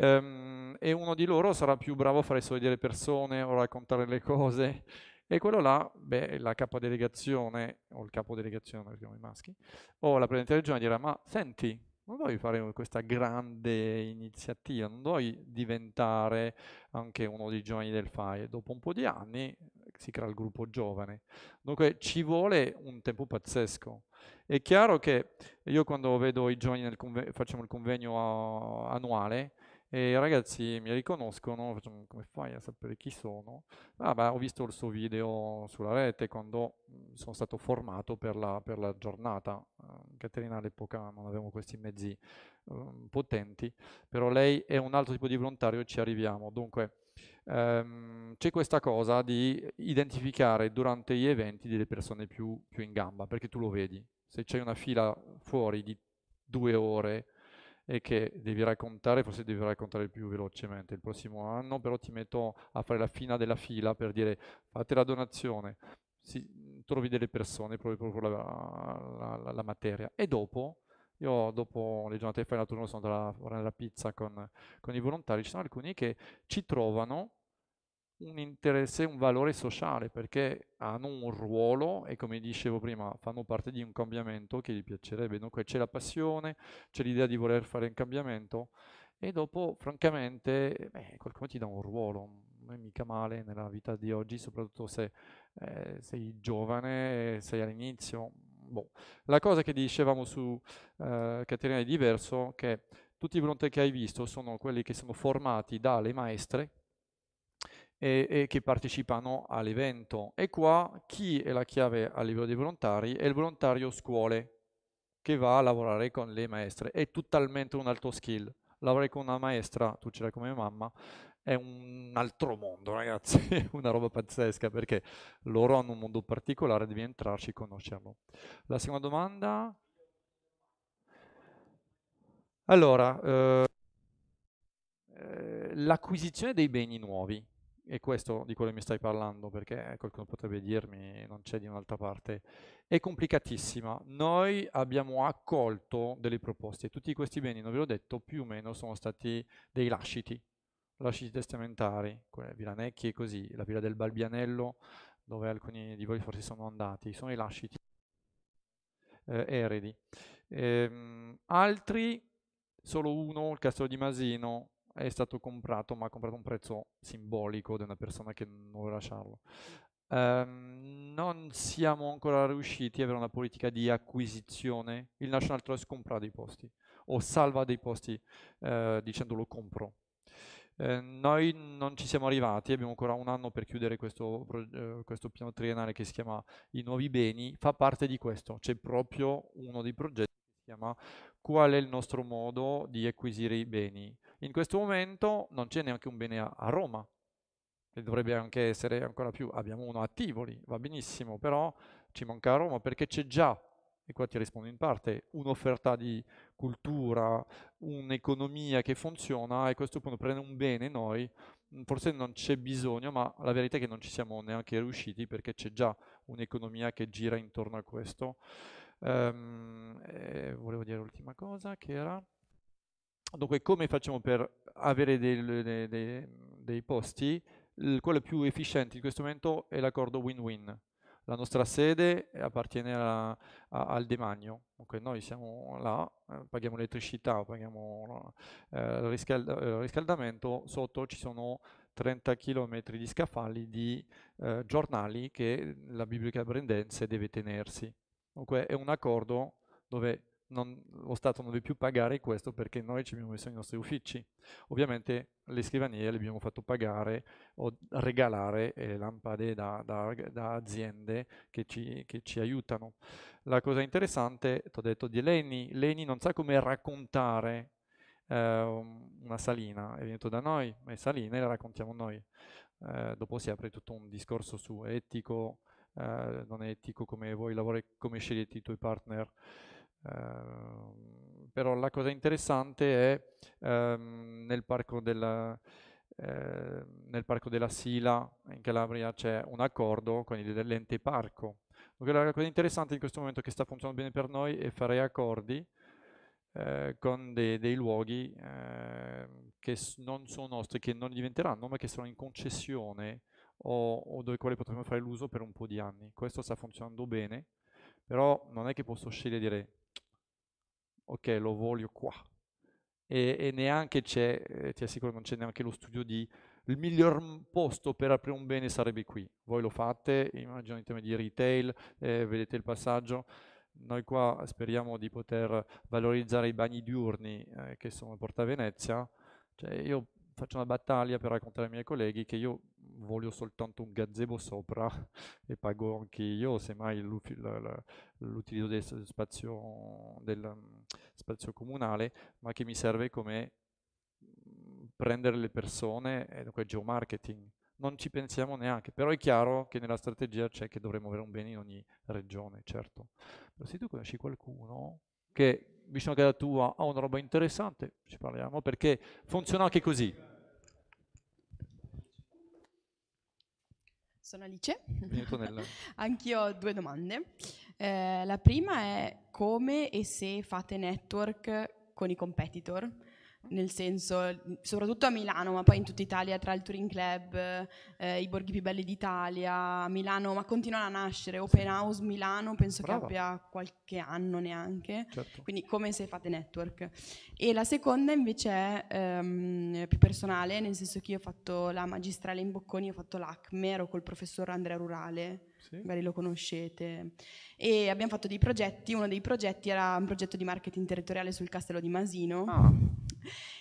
Um, e uno di loro sarà più bravo a fare sorridere le persone o raccontare le cose. E quello là, beh, la capodelegazione, o il capodelegazione, perché siamo i maschi, o la Presidente Regione dirà, ma senti, non dovevi fare questa grande iniziativa, non dovevi diventare anche uno dei giovani del FAI. Dopo un po' di anni si crea il gruppo giovane. Dunque ci vuole un tempo pazzesco. È chiaro che io quando vedo i giovani, facciamo il convegno a- annuale, e i ragazzi mi riconoscono, facciamo, come fai a sapere chi sono? Ah, beh, ho visto il suo video sulla rete quando sono stato formato per la, per la giornata. Uh, Caterina all'epoca non avevamo questi mezzi uh, potenti, però lei è un altro tipo di volontario ci arriviamo. Dunque, um, c'è questa cosa di identificare durante gli eventi delle persone più, più in gamba, perché tu lo vedi. Se c'è una fila fuori di due ore, e che devi raccontare, forse devi raccontare più velocemente il prossimo anno, però ti metto a fare la fine della fila per dire fate la donazione, si, trovi delle persone, provi proprio la, la, la, materia e dopo, io dopo le giornate di fare la turno sono andato a fare la pizza con, con i volontari, ci sono alcuni che ci trovano un interesse, un valore sociale, perché hanno un ruolo e come dicevo prima fanno parte di un cambiamento che gli piacerebbe. Dunque c'è la passione, c'è l'idea di voler fare un cambiamento e dopo francamente beh, qualcuno ti dà un ruolo, non è mica male nella vita di oggi, soprattutto se eh, sei giovane, sei all'inizio. Boh. La cosa che dicevamo su eh, Caterina è diverso, che tutti i volontari che hai visto sono quelli che sono formati dalle maestre, e, e, che partecipano all'evento. E qua chi è la chiave a livello dei volontari? È il volontario scuole che va a lavorare con le maestre. È totalmente un altro skill. Lavorare con una maestra, tu ce l'hai come mamma, è un altro mondo, ragazzi, [laughs] una roba pazzesca perché loro hanno un mondo particolare, devi entrarci e conoscerlo. La seconda domanda? Allora, eh, eh, l'acquisizione dei beni nuovi, è questo di quello che mi stai parlando, perché qualcuno potrebbe dirmi non c'è di un'altra parte, è complicatissima. Noi abbiamo accolto delle proposte, tutti questi beni, non ve l'ho detto, più o meno sono stati dei lasciti, lasciti testamentari, Villanecchi e così, la villa del Balbianello, dove alcuni di voi forse sono andati, sono i lasciti eh, eredi. Ehm, altri, solo uno, il castello di Masino, è stato comprato, ma ha comprato un prezzo simbolico di una persona che non vuole lasciarlo. Um, non siamo ancora riusciti ad avere una politica di acquisizione. Il National Trust compra dei posti o salva dei posti uh, dicendo lo compro. Uh, noi non ci siamo arrivati, abbiamo ancora un anno per chiudere questo, uh, questo piano triennale che si chiama I nuovi beni, fa parte di questo, c'è proprio uno dei progetti che si chiama Qual è il nostro modo di acquisire i beni? In questo momento non c'è neanche un bene a, a Roma, che dovrebbe anche essere ancora più, abbiamo uno a Tivoli, va benissimo, però ci manca a Roma perché c'è già, e qua ti rispondo in parte, un'offerta di cultura, un'economia che funziona e a questo punto prendere un bene noi, mm, forse non c'è bisogno, ma la verità è che non ci siamo neanche riusciti perché c'è già un'economia che gira intorno a questo. Um, volevo dire l'ultima cosa che era... Dunque, come facciamo per avere dei, dei, dei, dei posti? Quello più efficiente in questo momento è l'accordo win-win. La nostra sede appartiene a, a, al demanio, dunque noi siamo là, eh, paghiamo l'elettricità, paghiamo eh, il, riscalda, il, riscaldamento, sotto ci sono 30 km di scaffali di eh, giornali che la Biblica Brendense deve tenersi. Dunque è un accordo dove non, lo Stato non deve più pagare questo perché noi ci abbiamo messo nei nostri uffici. Ovviamente le scrivanie le abbiamo fatto pagare o regalare eh, lampade da, da, da, aziende che ci, che ci, aiutano. La cosa interessante, ti ho detto di Leni, Leni non sa come raccontare eh, una salina, è venuto da noi, ma le saline le raccontiamo noi. Eh, dopo si apre tutto un discorso su etico, eh, non etico, come vuoi lavorare, come scegliete i tuoi partner. Ehm, però la cosa interessante è ehm, nel, parco della, eh, nel parco della Sila in Calabria c'è un accordo con l'ente parco. la cosa interessante in questo momento che sta funzionando bene per noi è fare accordi eh, con dei, dei luoghi eh, che non sono nostri, che non diventeranno, ma che sono in concessione o, o dove quali potremo fare l'uso per un po' di anni. Questo sta funzionando bene, però non è che posso scegliere ok, lo voglio qua. E, e neanche c'è, eh, ti assicuro, non c'è neanche lo studio di il miglior posto per aprire un bene sarebbe qui. Voi lo fate, immagino in termini di retail, eh, vedete il passaggio. Noi qua speriamo di poter valorizzare i bagni diurni eh, che sono a Porta Venezia. Cioè, io faccio una battaglia per raccontare ai miei colleghi che io voglio soltanto un gazebo sopra e pago anche io, semmai l'utilizzo del spazio, del spazio comunale, ma che mi serve come prendere le persone e dunque geomarketing. Non ci pensiamo neanche, però è chiaro che nella strategia c'è che dovremmo avere un bene in ogni regione, certo. Però se tu conosci qualcuno che vicino a casa tua ha una roba interessante, ci parliamo, perché funziona anche così. Sono Alice. Nel... [laughs] Anch'io ho due domande. Eh, la prima è come e se fate network con i competitor nel senso, soprattutto a Milano, ma poi in tutta Italia, tra il Touring Club, eh, i borghi più belli d'Italia, Milano, ma continuano a nascere, Open House Milano, penso Brava. che abbia qualche anno neanche, certo. quindi come se fate network. E la seconda invece è ehm, più personale, nel senso che io ho fatto la magistrale in Bocconi, ho fatto l'ACME, ero col professor Andrea Rurale, sì. magari lo conoscete. E abbiamo fatto dei progetti, uno dei progetti era un progetto di marketing territoriale sul castello di Masino. Ah.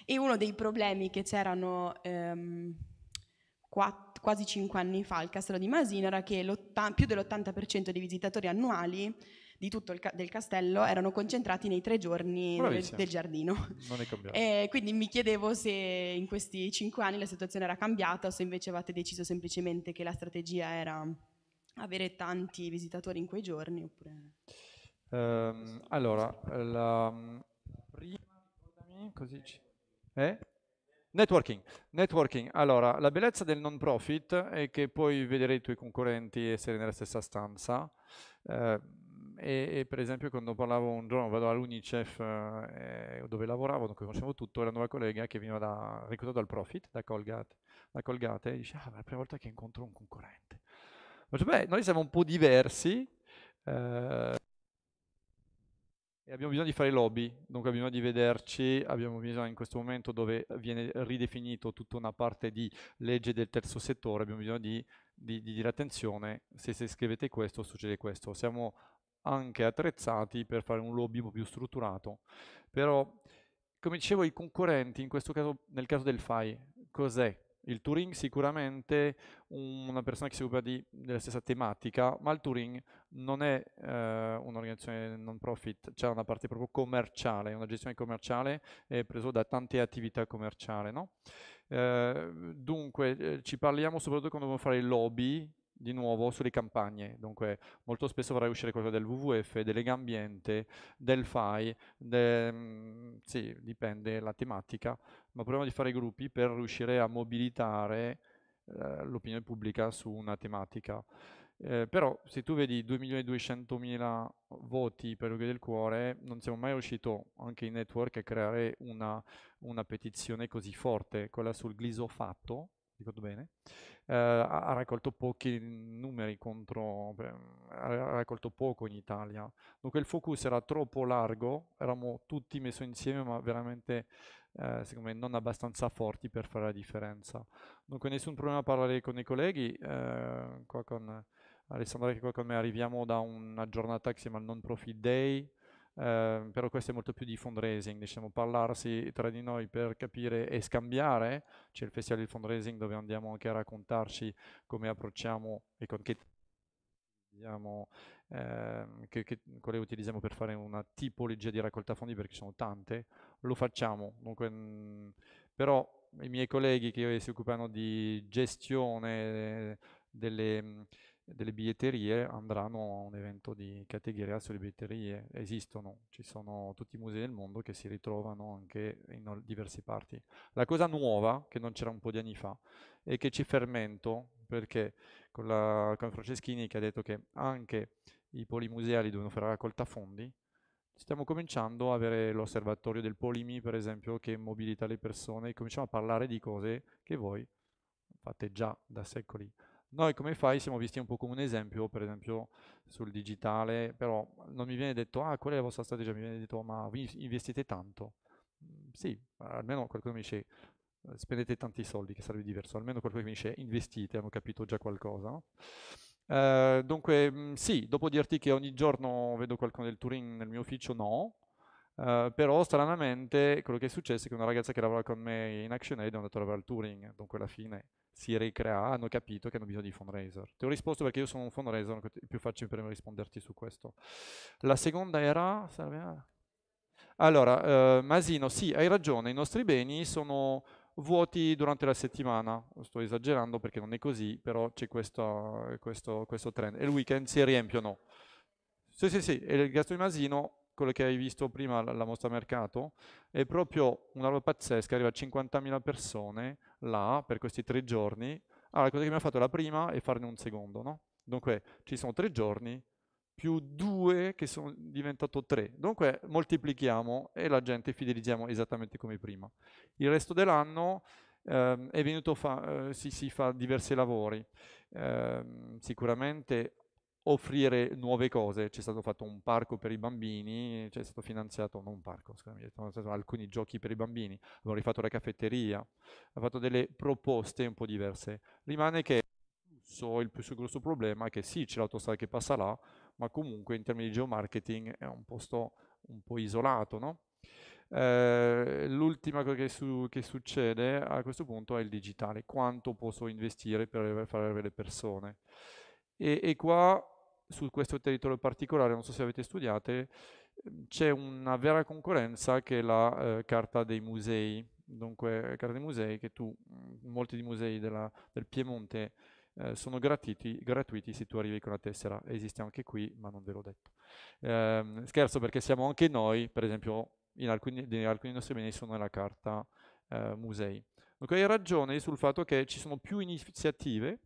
E uno dei problemi che c'erano ehm, quatt- quasi cinque anni fa al castello di Masino era che più dell'80% dei visitatori annuali di tutto il ca- del castello erano concentrati nei tre giorni del, del giardino. E quindi mi chiedevo se in questi cinque anni la situazione era cambiata o se invece avevate deciso semplicemente che la strategia era avere tanti visitatori in quei giorni. Oppure... Ehm, allora, la prima, così ci- eh? Networking. Networking. Allora, la bellezza del non profit è che puoi vedere i tuoi concorrenti essere nella stessa stanza. eh, e, e per esempio, quando parlavo un giorno, vado all'Unicef eh, dove lavoravo, dunque conoscevo tutto, e la nuova collega che veniva da, reclutata dal profit, da Colgate, da Colgate, e dice: Ah, è la prima volta che incontro un concorrente. Detto, Beh, noi siamo un po' diversi. eh, e abbiamo bisogno di fare lobby, dunque abbiamo bisogno di vederci, abbiamo bisogno in questo momento dove viene ridefinito tutta una parte di legge del terzo settore, abbiamo bisogno di, di- di dire attenzione, se, se scrivete questo succede questo. Siamo anche attrezzati per fare un lobby un po' più strutturato, però come dicevo i concorrenti, in questo caso, nel caso del FAI, cos'è? Il Turing sicuramente un- una persona che si occupa di- della stessa tematica, ma il Turing non è eh, un'organizzazione non profit, c'è una parte proprio commerciale, una gestione commerciale è preso da tante attività commerciali, no? Eh, dunque, eh, ci parliamo soprattutto quando dobbiamo fare il lobby, di nuovo, sulle campagne. Dunque, molto spesso vorrei uscire qualcosa del WWF, del Lega Ambiente, del FAI, de- mm, sì, dipende la tematica, ma proviamo di fare gruppi per riuscire a mobilitare eh, l'opinione pubblica su una tematica. Eh, però se tu vedi 2.200.000 voti per Luoghi del Cuore, non siamo mai riusciti anche in network a creare una, una petizione così forte, quella sul glisofatto, ricordo bene, eh, ha, raccolto pochi numeri contro, ha raccolto poco in Italia. Dunque il focus era troppo largo, eravamo tutti messi insieme, ma veramente eh, secondo me non abbastanza forti per fare la differenza. Dunque nessun problema a parlare con i colleghi, eh, qua con Alessandra che qua con me arriviamo da una giornata che si chiama il Non Profit Day, eh, però questo è molto più di fundraising, diciamo parlarsi tra di noi per capire e scambiare, c'è il festival di fundraising dove andiamo anche a raccontarci come approcciamo e con che diciamo, ehm, che, che, quale utilizziamo per fare una tipologia di raccolta fondi perché sono tante, lo facciamo. Dunque, mh, però i miei colleghi che si occupano di gestione delle, delle biglietterie andranno a un evento di categoria sulle biglietterie. Esistono, ci sono tutti i musei del mondo che si ritrovano anche in diverse parti. La cosa nuova, che non c'era un po' di anni fa, è che ci fermento perché con, la, con Franceschini che ha detto che anche i polimuseali devono fare raccolta fondi, stiamo cominciando a avere l'osservatorio del Polimi, per esempio, che mobilita le persone e cominciamo a parlare di cose che voi fate già da secoli. Noi come fai siamo visti un po' come un esempio, per esempio sul digitale, però non mi viene detto, ah, qual è la vostra strategia? Mi viene detto, ma vi investite tanto? Mm, Sì, almeno qualcuno mi dice, eh, spendete tanti soldi, che sarebbe diverso, almeno qualcuno mi dice, investite, hanno capito già qualcosa, no? Eh, dunque, mh, sì, dopo dirti che ogni giorno vedo qualcuno del Turing nel mio ufficio, no. Eh, però stranamente quello che è successo è che una ragazza che lavora con me in ActionAid è andata a lavorare al Turing, dunque alla fine si ricrea, hanno capito che hanno bisogno di fundraiser. Ti ho risposto perché io sono un fundraiser, è più facile per me risponderti su questo. La seconda era... serve- Allora, eh, Masino, sì, hai ragione, i nostri beni sono vuoti durante la settimana, sto esagerando perché non è così, però c'è questo, questo, questo trend. E il weekend si riempiono. Sì, sì, sì, e il gasto di Masino, quello che hai visto prima, la, mostra mercato, è proprio una roba pazzesca, arriva a 50.000 persone là per questi tre giorni. Allora, cosa che ha fatto la prima è farne un secondo, no? Dunque, ci sono tre giorni, più due che sono diventato tre. Dunque moltiplichiamo e la gente fidelizziamo esattamente come prima. Il resto dell'anno è venuto fa, eh, si, si fa diversi lavori. Ehm, sicuramente offrire nuove cose, c'è stato fatto un parco per i bambini, c'è stato finanziato, non un parco, scusami, alcuni giochi per i bambini, abbiamo rifatto la caffetteria, ha fatto delle proposte un po' diverse. Rimane che il più grosso problema è che sì, c'è l'autostrada che passa là, ma comunque in termini di geomarketing è un posto un po' isolato, no? Eh, l'ultima cosa che, su, che, succede a questo punto è il digitale, quanto posso investire per fare le persone. E, e qua su questo territorio particolare, non so se avete studiate, c'è una vera concorrenza che è la eh, carta dei musei. Dunque, carta dei musei che tu, molti dei musei della, del Piemonte eh, sono gratuiti, gratuiti, se tu arrivi con la tessera. Esiste anche qui, ma non ve l'ho detto. Eh, scherzo perché siamo anche noi, per esempio, in alcuni, in alcuni nostri beni sono nella carta eh, musei. Dunque hai ragione sul fatto che ci sono più iniziative,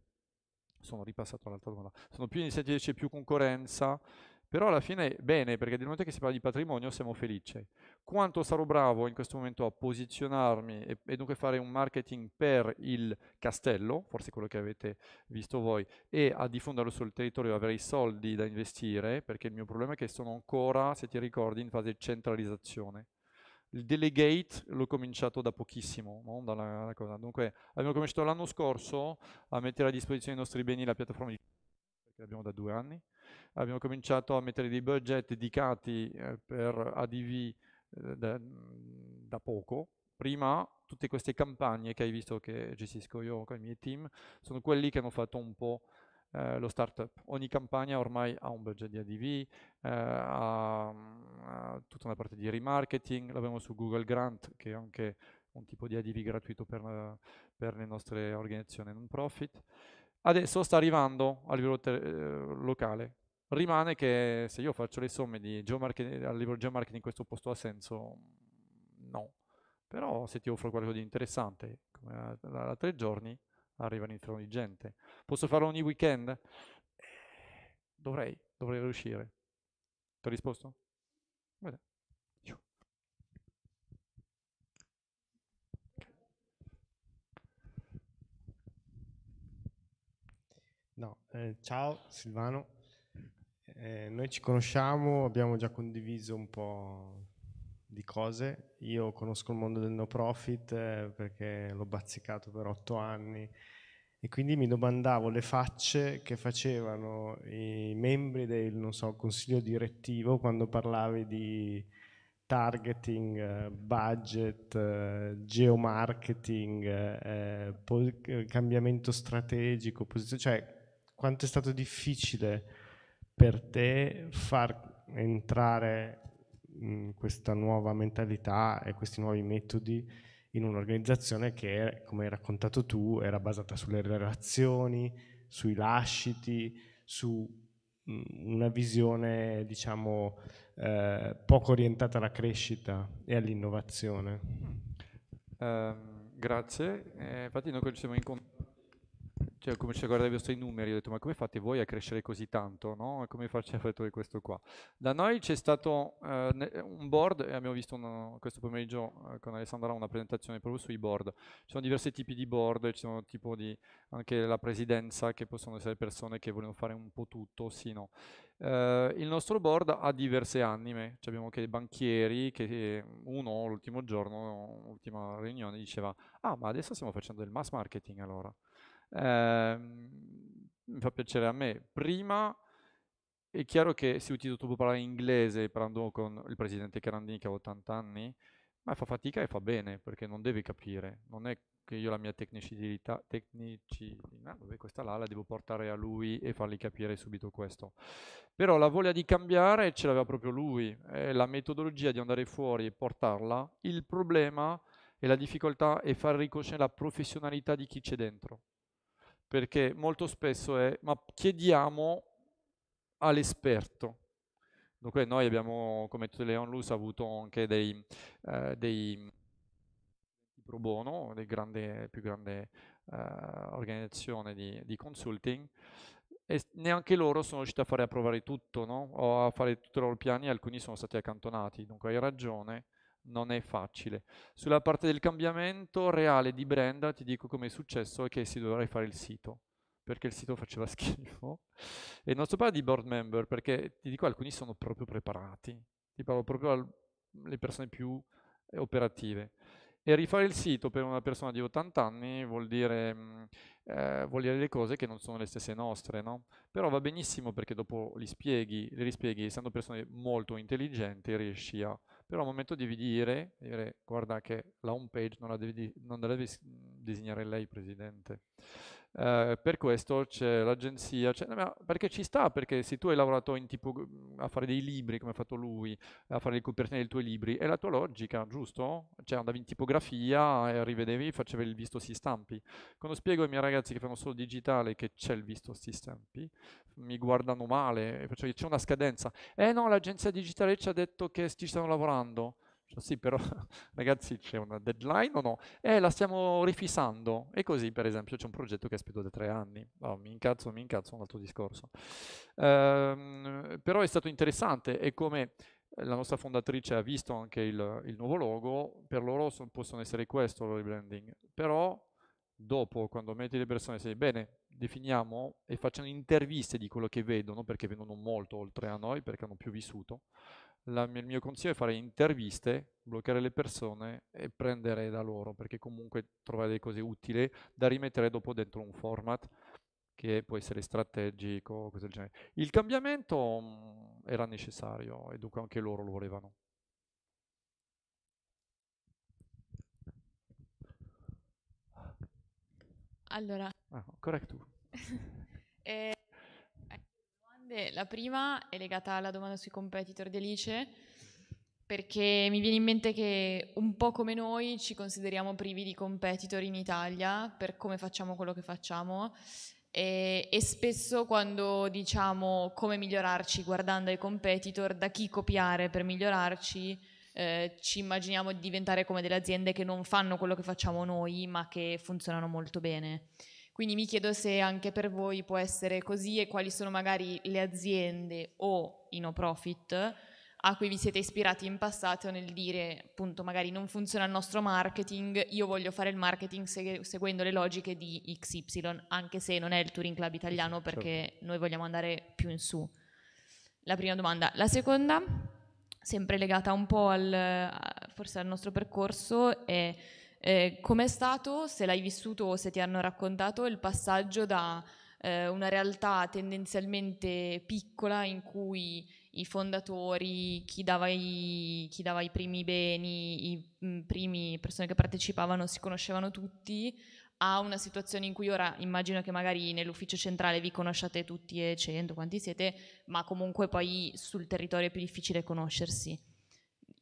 sono ripassato all'altra domanda, sono più iniziative, c'è più concorrenza, però alla fine bene, perché nel momento che si parla di patrimonio siamo felici. Quanto sarò bravo in questo momento a posizionarmi e, e, dunque fare un marketing per il castello, forse quello che avete visto voi, e a diffonderlo sul territorio, avere i soldi da investire, perché il mio problema è che sono ancora, se ti ricordi, in fase di centralizzazione. Il delegate l'ho cominciato da pochissimo, no? Dalla, cosa. Dunque abbiamo cominciato l'anno scorso a mettere a disposizione i nostri beni la piattaforma di perché l'abbiamo da due anni. Abbiamo cominciato a mettere dei budget dedicati eh, per ADV eh, da, da, poco. Prima tutte queste campagne che hai visto che gestisco io con i miei team sono quelli che hanno fatto un po' eh, lo startup. Ogni campagna ormai ha un budget di ADV, eh, ha, ha, tutta una parte di remarketing, l'abbiamo su Google Grant che è anche un tipo di ADV gratuito per, per le nostre organizzazioni non profit. Adesso sta arrivando a livello eh, locale. Rimane che se io faccio le somme di a livello geomarketing questo posto ha senso? No. Però se ti offro qualcosa di interessante, come da tre giorni, arriva un di gente. Posso farlo ogni weekend? Dovrei, dovrei riuscire. Ti ho risposto? Bene. No, eh, ciao Silvano, eh, noi ci conosciamo, abbiamo già condiviso un po' di cose. Io conosco il mondo del no profit eh, perché l'ho bazzicato per otto anni e quindi mi domandavo le facce che facevano i membri del so, consiglio direttivo quando parlavi di targeting, budget, geomarketing, eh, cambiamento strategico, cioè quanto è stato difficile per te far entrare questa nuova mentalità e questi nuovi metodi in un'organizzazione che, come hai raccontato tu, era basata sulle relazioni, sui lasciti, su una visione, diciamo, eh, poco orientata alla crescita e all'innovazione. Uh, grazie, eh, infatti noi ci siamo incontrati cioè, come ci guardare i vostri numeri, ho detto ma come fate voi a crescere così tanto? No? Come faccio a fare questo qua? Da noi c'è stato eh, un board e abbiamo visto uno, questo pomeriggio eh, con Alessandra una presentazione proprio sui board. Ci sono diversi tipi di board, ci sono tipo di anche la presidenza che possono essere persone che vogliono fare un po' tutto, sì no. Uh, il nostro board ha diverse anime, cioè abbiamo anche dei banchieri che uno l'ultimo giorno, l'ultima riunione diceva ah ma adesso stiamo facendo del mass marketing allora. Eh, mi fa piacere a me. Prima è chiaro che si utilizza troppo parlare inglese parlando con il presidente Carandini che ha 80 anni, ma fa fatica e fa bene perché non deve capire. Non è che io la mia tecnicità, tecnicità dove questa là la devo portare a lui e fargli capire subito questo. Però la voglia di cambiare ce l'aveva proprio lui, è la metodologia di andare fuori e portarla. Il problema e la difficoltà è far riconoscere la professionalità di chi c'è dentro perché molto spesso è ma chiediamo all'esperto. Dunque noi abbiamo, come tutte le onlus, avuto anche dei, eh, dei pro bono, dei grande, più grande eh, organizzazione di, di, consulting, e neanche loro sono riusciti a fare approvare tutto, no? o a fare tutti i loro piani, alcuni sono stati accantonati, dunque hai ragione, non è facile. Sulla parte del cambiamento reale di brand ti dico come è successo e che si dovrà fare il sito perché il sito faceva [laughs] schifo e non sto parlando di board member perché ti dico alcuni sono proprio preparati ti parlo proprio alle persone più eh, operative e rifare il sito per una persona di 80 anni vuol dire, mm, eh, vuol dire le cose che non sono le stesse nostre, no? Però va benissimo perché dopo li spieghi, li rispieghi, essendo persone molto intelligenti, riesci a però al momento devi dire, dire guarda che la home page non la, devi, non la deve disegnare lei, Presidente. Eh, per questo c'è l'agenzia, cioè, perché ci sta, perché se tu hai lavorato tipo, a fare dei libri come ha fatto lui, a fare le copertine dei tuoi libri, è la tua logica, giusto? Cioè andavi in tipografia e rivedevi, facevi il visto si stampi. Quando spiego ai miei ragazzi che fanno solo digitale che c'è il visto si stampi, mi guardano male, c'è una scadenza. Eh no, l'agenzia digitale ci ha detto che ci stanno lavorando. Sì, però [laughs] ragazzi c'è una deadline o no? Eh, la stiamo rifissando. E così, per esempio, c'è un progetto che aspetto da tre anni. Oh, mi incazzo, mi incazzo, un altro discorso. Ehm, però è stato interessante e come la nostra fondatrice ha visto anche il, il nuovo logo, per loro son, possono essere questo il rebranding. Però dopo, quando metti le persone, sei bene, definiamo e facciano interviste di quello che vedono, perché vedono molto oltre a noi, perché hanno più vissuto la, il mio consiglio è fare interviste, bloccare le persone e prendere da loro, perché comunque trovare delle cose utili da rimettere dopo dentro un format che può essere strategico, cose del genere. Il cambiamento mh, mm, era necessario e dunque anche loro lo volevano. Allora. Ah, tu. [laughs] eh, domande. La prima è legata alla domanda sui competitor di Alice, perché mi viene in mente che un po' come noi ci consideriamo privi di competitor in Italia per come facciamo quello che facciamo. E, e, spesso quando diciamo come migliorarci guardando ai competitor, da chi copiare per migliorarci, eh, ci immaginiamo di diventare come delle aziende che non fanno quello che facciamo noi, ma che funzionano molto bene. Quindi mi chiedo se anche per voi può essere così e quali sono magari le aziende o i no profit a cui vi siete ispirati in passato nel dire appunto magari non funziona il nostro marketing, io voglio fare il marketing seg- seguendo le logiche di XY, anche se non è il Touring Club italiano perché certo. noi vogliamo andare più in su. La prima domanda. La seconda, sempre legata un po' al, forse al nostro percorso, è eh, com'è stato, se l'hai vissuto o se ti hanno raccontato, il passaggio da eh, una realtà tendenzialmente piccola in cui i fondatori, chi dava i, chi dava i primi beni, i mh, mm, primi persone che partecipavano si conoscevano tutti, a una situazione in cui ora immagino che magari nell'ufficio centrale vi conosciate tutti e cento, quanti siete, ma comunque poi sul territorio è più difficile conoscersi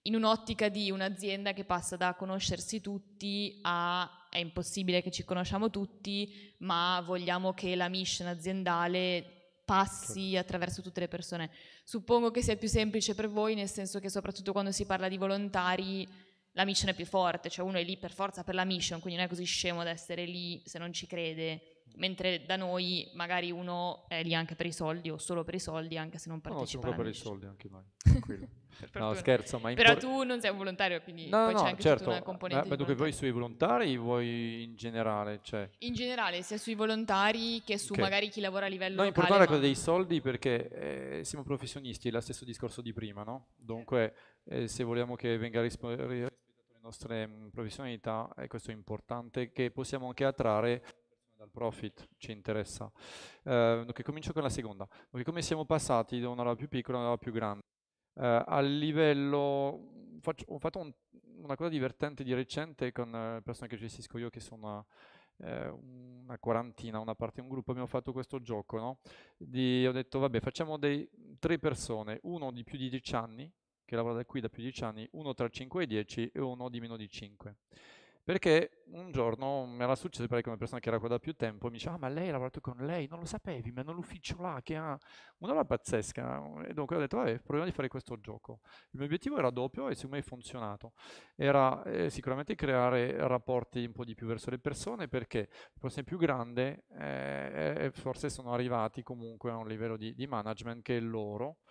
in un'ottica di un'azienda che passa da conoscersi tutti a è impossibile che ci conosciamo tutti, ma vogliamo che la mission aziendale passi certo. attraverso tutte le persone. Suppongo che sia più semplice per voi, nel senso che soprattutto quando si parla di volontari la mission è più forte, cioè uno è lì per forza per la mission, quindi non è così scemo da essere lì se non ci crede mentre da noi magari uno è lì anche per i soldi o solo per i soldi anche se non partecipa no, siamo per i soldi anche noi [laughs] no scherzo ma però tu non sei un volontario quindi no, poi no, c'è anche certo, una componente ma dunque voi sui volontari voi in generale cioè. in generale sia sui volontari che su okay. magari chi lavora a livello no, locale importante ma... la cosa dei soldi perché eh, siamo professionisti è lo stesso discorso di prima no? dunque eh, se vogliamo che venga rispettato le nostre mh, mm, professionalità e questo è importante che possiamo anche attrarre dal profit ci interessa. Eh, okay, comincio con la seconda. Okay, come siamo passati da una roba più piccola a una roba più grande? Eh, a livello, faccio, ho fatto un, una cosa divertente di recente con eh, persone che gestisco io che sono eh, una quarantina, una parte, un gruppo, abbiamo fatto questo gioco, no? di, ho detto vabbè facciamo dei, tre persone, uno di più di 10 anni, che lavora da qui da più di 10 anni, uno tra 5 e 10 e uno di meno di 5. Perché un giorno mi era successo di come persona che era qua da più tempo e mi diceva, ah, ma lei ha lavorato con lei, non lo sapevi, ma nell'ufficio là che ha una roba pazzesca. E dunque ho detto, vabbè, proviamo di fare questo gioco. Il mio obiettivo era doppio e secondo me è funzionato. Era eh, sicuramente creare rapporti un po' di più verso le persone perché le persone più grandi eh, forse sono arrivati comunque a un livello di, di management che è loro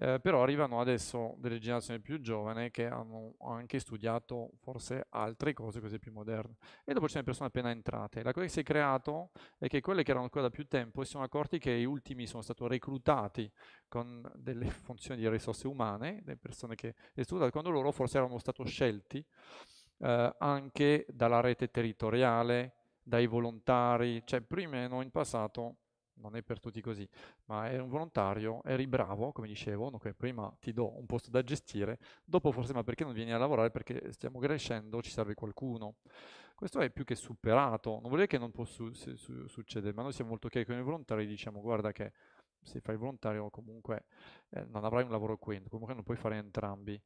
eh, però arrivano adesso delle generazioni più giovani che hanno anche studiato forse altre cose, cose più moderne. E dopo c'è le persone appena entrate. La cosa che si è creato è che quelle che erano qua da più tempo si sono accorti che gli ultimi sono stati reclutati con delle [laughs] funzioni di risorse umane, le persone che studiate, quando loro forse erano stati scelti eh, anche dalla rete territoriale, dai volontari, cioè prima noi in passato non è per tutti così, ma è un volontario, eri bravo, come dicevo, dunque prima ti do un posto da gestire, dopo forse ma perché non vieni a lavorare? Perché stiamo crescendo, ci serve qualcuno. Questo è più che superato, non vuol dire che non può su su succedere, ma noi siamo molto chiari con i volontari, diciamo guarda che se fai volontario comunque eh, non avrai un lavoro qui, comunque non puoi fare entrambi.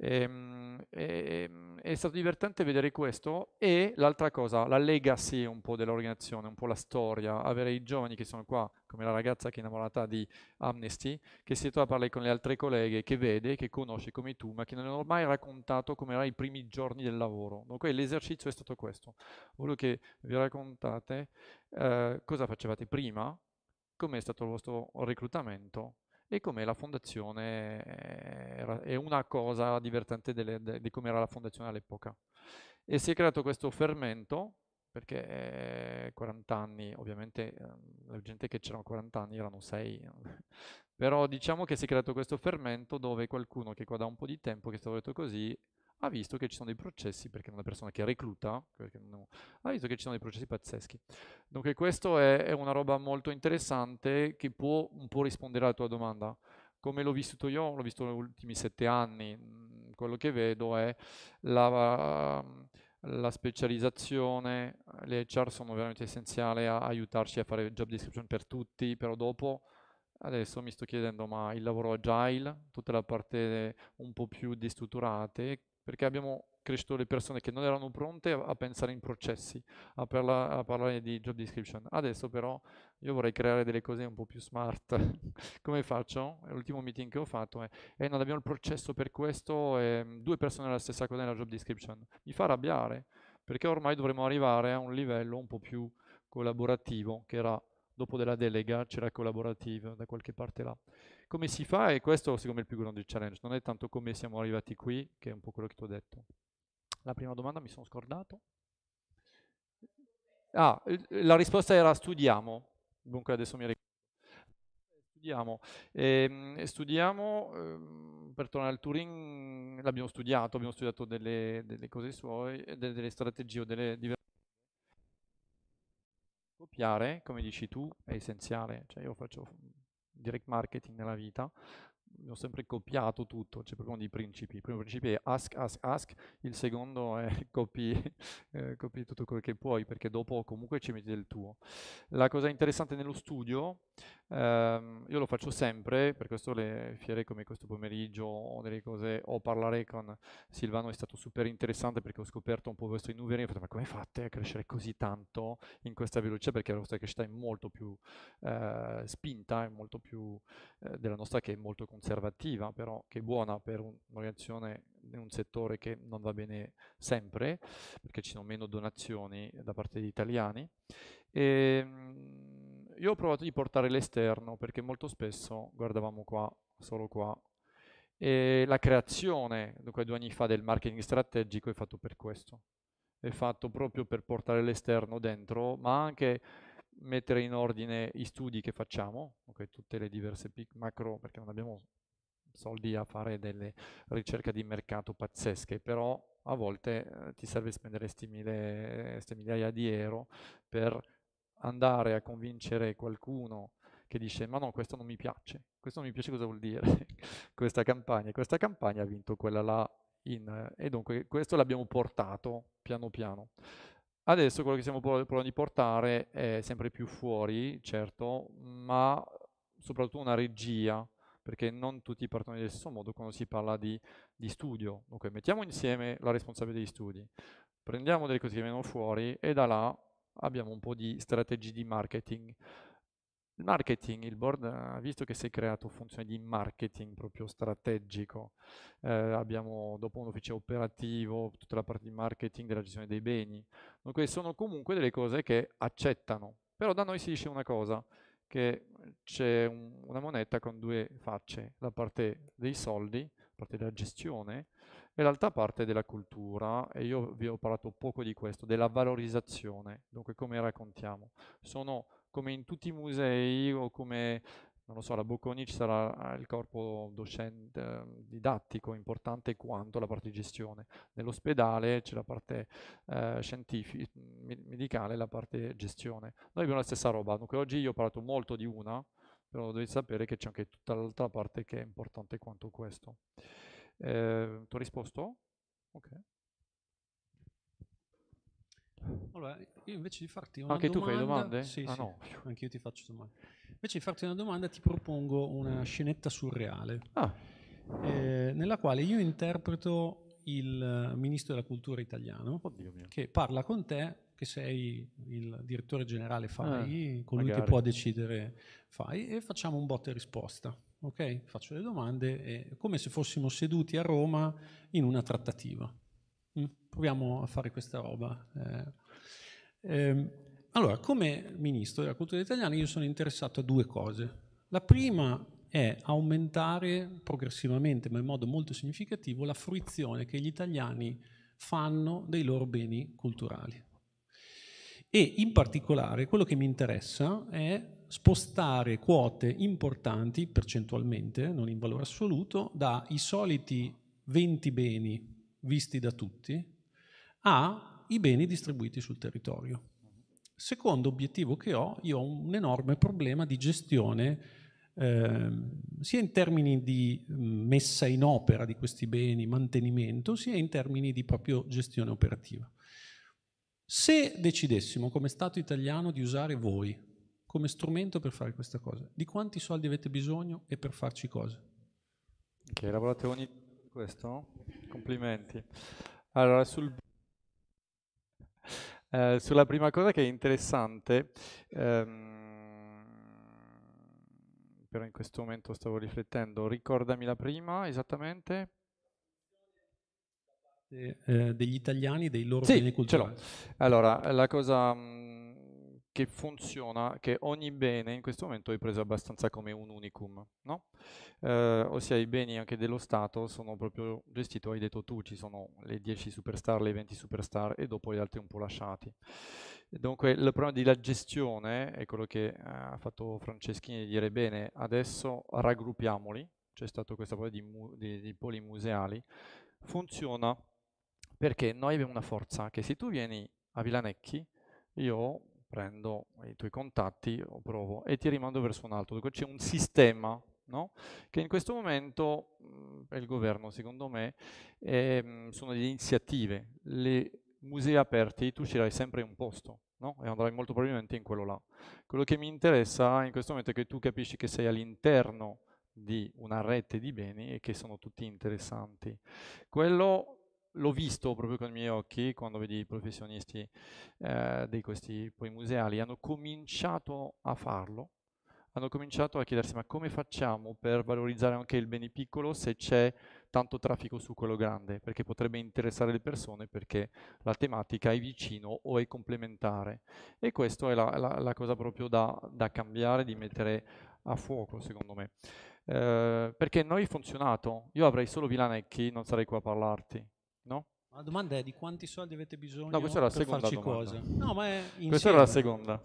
E, ehm, e, ehm, è stato divertente vedere questo e l'altra cosa, la legacy un po' dell'organizzazione, un po' la storia, avere i giovani che sono qua, come la ragazza che è innamorata di Amnesty, che si trova a parlare con le altre colleghe, che vede, che conosce come tu, ma che non hanno mai raccontato come erano i primi giorni del lavoro. Dunque l'esercizio è stato questo. Voglio che vi raccontate eh, cosa facevate prima, com'è stato il vostro reclutamento e com'è la fondazione, era, è una cosa divertente delle, de, di come era la fondazione all'epoca. E si è creato questo fermento, perché eh, 40 anni, ovviamente eh, la gente che c'erano 40 anni erano 6, [laughs] però diciamo che si è creato questo fermento dove qualcuno che qua da un po' di tempo, che è stato detto così, ha visto che ci sono dei processi, perché è una persona che recluta, no, ha visto che ci sono dei processi pazzeschi. Dunque questo è, è, una roba molto interessante che può un po' rispondere alla tua domanda. Come l'ho vissuto io, l'ho visto negli ultimi sette anni, mm, quello che vedo è la, la specializzazione, le HR sono veramente essenziali a aiutarci a fare job description per tutti, però dopo Adesso mi sto chiedendo, ma il lavoro agile, tutta la parte un po' più destrutturate, perché abbiamo cresciuto le persone che non erano pronte a, pensare in processi, a, parla, a, parlare di job description. Adesso però io vorrei creare delle cose un po' più smart. [laughs] Come faccio? L'ultimo meeting che ho fatto è, eh, non abbiamo il processo per questo, e due persone la stessa cosa nella job description. Mi fa arrabbiare, perché ormai dovremmo arrivare a un livello un po' più collaborativo, che era dopo della delega, c'era collaborativo da qualche parte là. Come si fa? E questo secondo me è il più grande challenge, non è tanto come siamo arrivati qui, che è un po' quello che ti ho detto. La prima domanda mi sono scordato. Ah, la risposta era studiamo, dunque adesso mi ricordo. Studiamo, e, ehm, studiamo eh, per tornare al Turing, l'abbiamo studiato, abbiamo studiato delle, delle cose sue, delle, delle strategie o delle diverse copiare, come dici tu, è essenziale, cioè io faccio direct marketing nella vita, ho sempre copiato tutto, c'è proprio dei principi. Il primo principio è ask, ask, ask, il secondo è [laughs] copi, eh, copi tutto quello che puoi, perché dopo comunque ci metti del tuo. La cosa interessante nello studio, ehm, io lo faccio sempre, per questo le fiere come questo pomeriggio o delle cose, o parlare con Silvano è stato super interessante perché ho scoperto un po' questo in Uveri, ho detto ma come fate a crescere così tanto in questa velocità? Perché la vostra crescita è molto più eh, spinta, è molto più eh, della nostra che è molto conservativa conservativa, però che è buona per un'organizzazione in un settore che non va bene sempre, perché ci sono meno donazioni da parte degli italiani. E, ehm, io ho provato di portare l'esterno, perché molto spesso guardavamo qua, solo qua, e la creazione, dunque due anni fa, del marketing strategico è fatto per questo. È fatto proprio per portare l'esterno dentro, ma anche mettere in ordine i studi che facciamo, okay, tutte le diverse macro, perché non abbiamo soldi a fare delle ricerche di mercato pazzesche, però a volte eh, ti serve spendere queste migliaia di euro per andare a convincere qualcuno che dice ma no questo non mi piace, questo non mi piace cosa vuol dire [laughs] questa campagna, questa campagna ha vinto quella là in, e dunque questo l'abbiamo portato piano piano. Adesso quello che stiamo provando di portare è sempre più fuori, certo, ma soprattutto una regia perché non tutti partono nello stesso modo quando si parla di, di studio. Dunque mettiamo insieme la responsabilità degli studi, prendiamo delle cose che vengono fuori e da là abbiamo un po' di strategie di marketing. Il marketing, il board ha visto che si è creato funzione di marketing proprio strategico. Eh, abbiamo dopo un ufficio operativo, tutta la parte di marketing della gestione dei beni. Dunque sono comunque delle cose che accettano. Però da noi si dice una cosa, che c'è un, una moneta con due facce, la parte dei soldi, la parte della gestione e l'altra parte della cultura e io vi ho parlato poco di questo, della valorizzazione, dunque come raccontiamo. Sono come in tutti i musei o come non lo so, alla Bocconi ci sarà il corpo docente, eh, didattico importante quanto la parte di gestione. Nell'ospedale c'è la parte eh, scientifica, medicale, la parte gestione. Noi abbiamo la stessa roba, dunque oggi io ho parlato molto di una, però dovete sapere che c'è anche tutta l'altra parte che è importante quanto questo. Eh, tu hai risposto? Ok. Allora, io invece di farti una Anche domanda... tu fai domande? Sì, ah, sì, no. anche io ti faccio domande. Invece di farti una domanda ti propongo una scenetta surreale, Ah, eh, nella quale io interpreto il ministro della cultura italiano, che parla con te, che sei il direttore generale FAI, colui che magari. può decidere FAI, e facciamo un botta e risposta. Ok? Faccio le domande, e, come se fossimo seduti a Roma in una trattativa. Mm? Proviamo a fare questa roba. Eh, ehm, allora, come ministro della cultura italiana io sono interessato a due cose. La prima è aumentare progressivamente, ma in modo molto significativo, la fruizione che gli italiani fanno dei loro beni culturali. E in particolare quello che mi interessa è spostare quote importanti percentualmente, non in valore assoluto, dai soliti 20 beni visti da tutti ai beni distribuiti sul territorio. Secondo obiettivo che ho, io ho un enorme problema di gestione ehm, sia in termini di messa in opera di questi beni, mantenimento, sia in termini di proprio gestione operativa. Se decidessimo come Stato italiano di usare voi come strumento per fare questa cosa, di quanti soldi avete bisogno e per farci cosa? Ok, lavorate ogni questo? Complimenti. Allora, sul, eh, sulla prima cosa che è interessante, ehm, però in questo momento stavo riflettendo, ricordami la prima esattamente. Eh, eh, degli italiani, dei loro Sì, beni ce l'ho. culturali. Allora, la cosa mh, che funziona, che ogni bene in questo momento è preso abbastanza come un unicum, no? Eh, ossia i beni anche dello Stato sono proprio gestiti, hai detto tu, ci sono le 10 superstar, le 20 superstar e dopo gli altri un po' lasciati. Dunque il problema della gestione è quello che eh, ha fatto Franceschini di dire bene, adesso raggruppiamoli, c'è stato questa cosa di, di- di poli museali, funziona perché noi abbiamo una forza che se tu vieni a Vilanecchi, io prendo i tuoi contatti, o provo e ti rimando verso un altro. Dunque c'è un sistema no? che in questo momento mh, per il governo, secondo me, ehm, sono delle iniziative. Le musei aperti, tu sceglierai sempre un posto no? e andrai molto probabilmente in quello là. Quello che mi interessa in questo momento è che tu capisci che sei all'interno di una rete di beni e che sono tutti interessanti. Quello l'ho visto proprio con i miei occhi quando vedi i professionisti eh, di questi poi museali. Hanno cominciato a farlo. Hanno cominciato a chiedersi ma come facciamo per valorizzare anche il bene piccolo se c'è tanto traffico su quello grande? Perché potrebbe interessare le persone perché la tematica è vicino o è complementare. E questa è la, la, la cosa proprio da, da cambiare di mettere a fuoco secondo me. Eh, perché noi funzionato. Io avrei solo Vilanecchi non sarei qua a parlarti no? La domanda è di quanti soldi avete bisogno No, questa è la per seconda? No, ma è Questa era la insieme. seconda.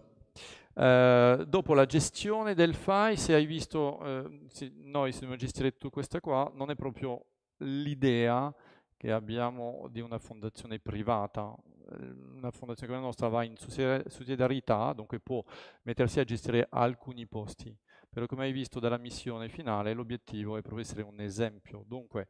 Eh, dopo la gestione del FAI, se hai visto, eh, sì, noi se dobbiamo gestire tutto questa qua, non è proprio l'idea che abbiamo di una fondazione privata. Eh, Una fondazione come la nostra va in sussidia- sussidiarietà, dunque può mettersi a gestire alcuni posti. Però come hai visto dalla missione finale, l'obiettivo è proprio essere un esempio. Dunque,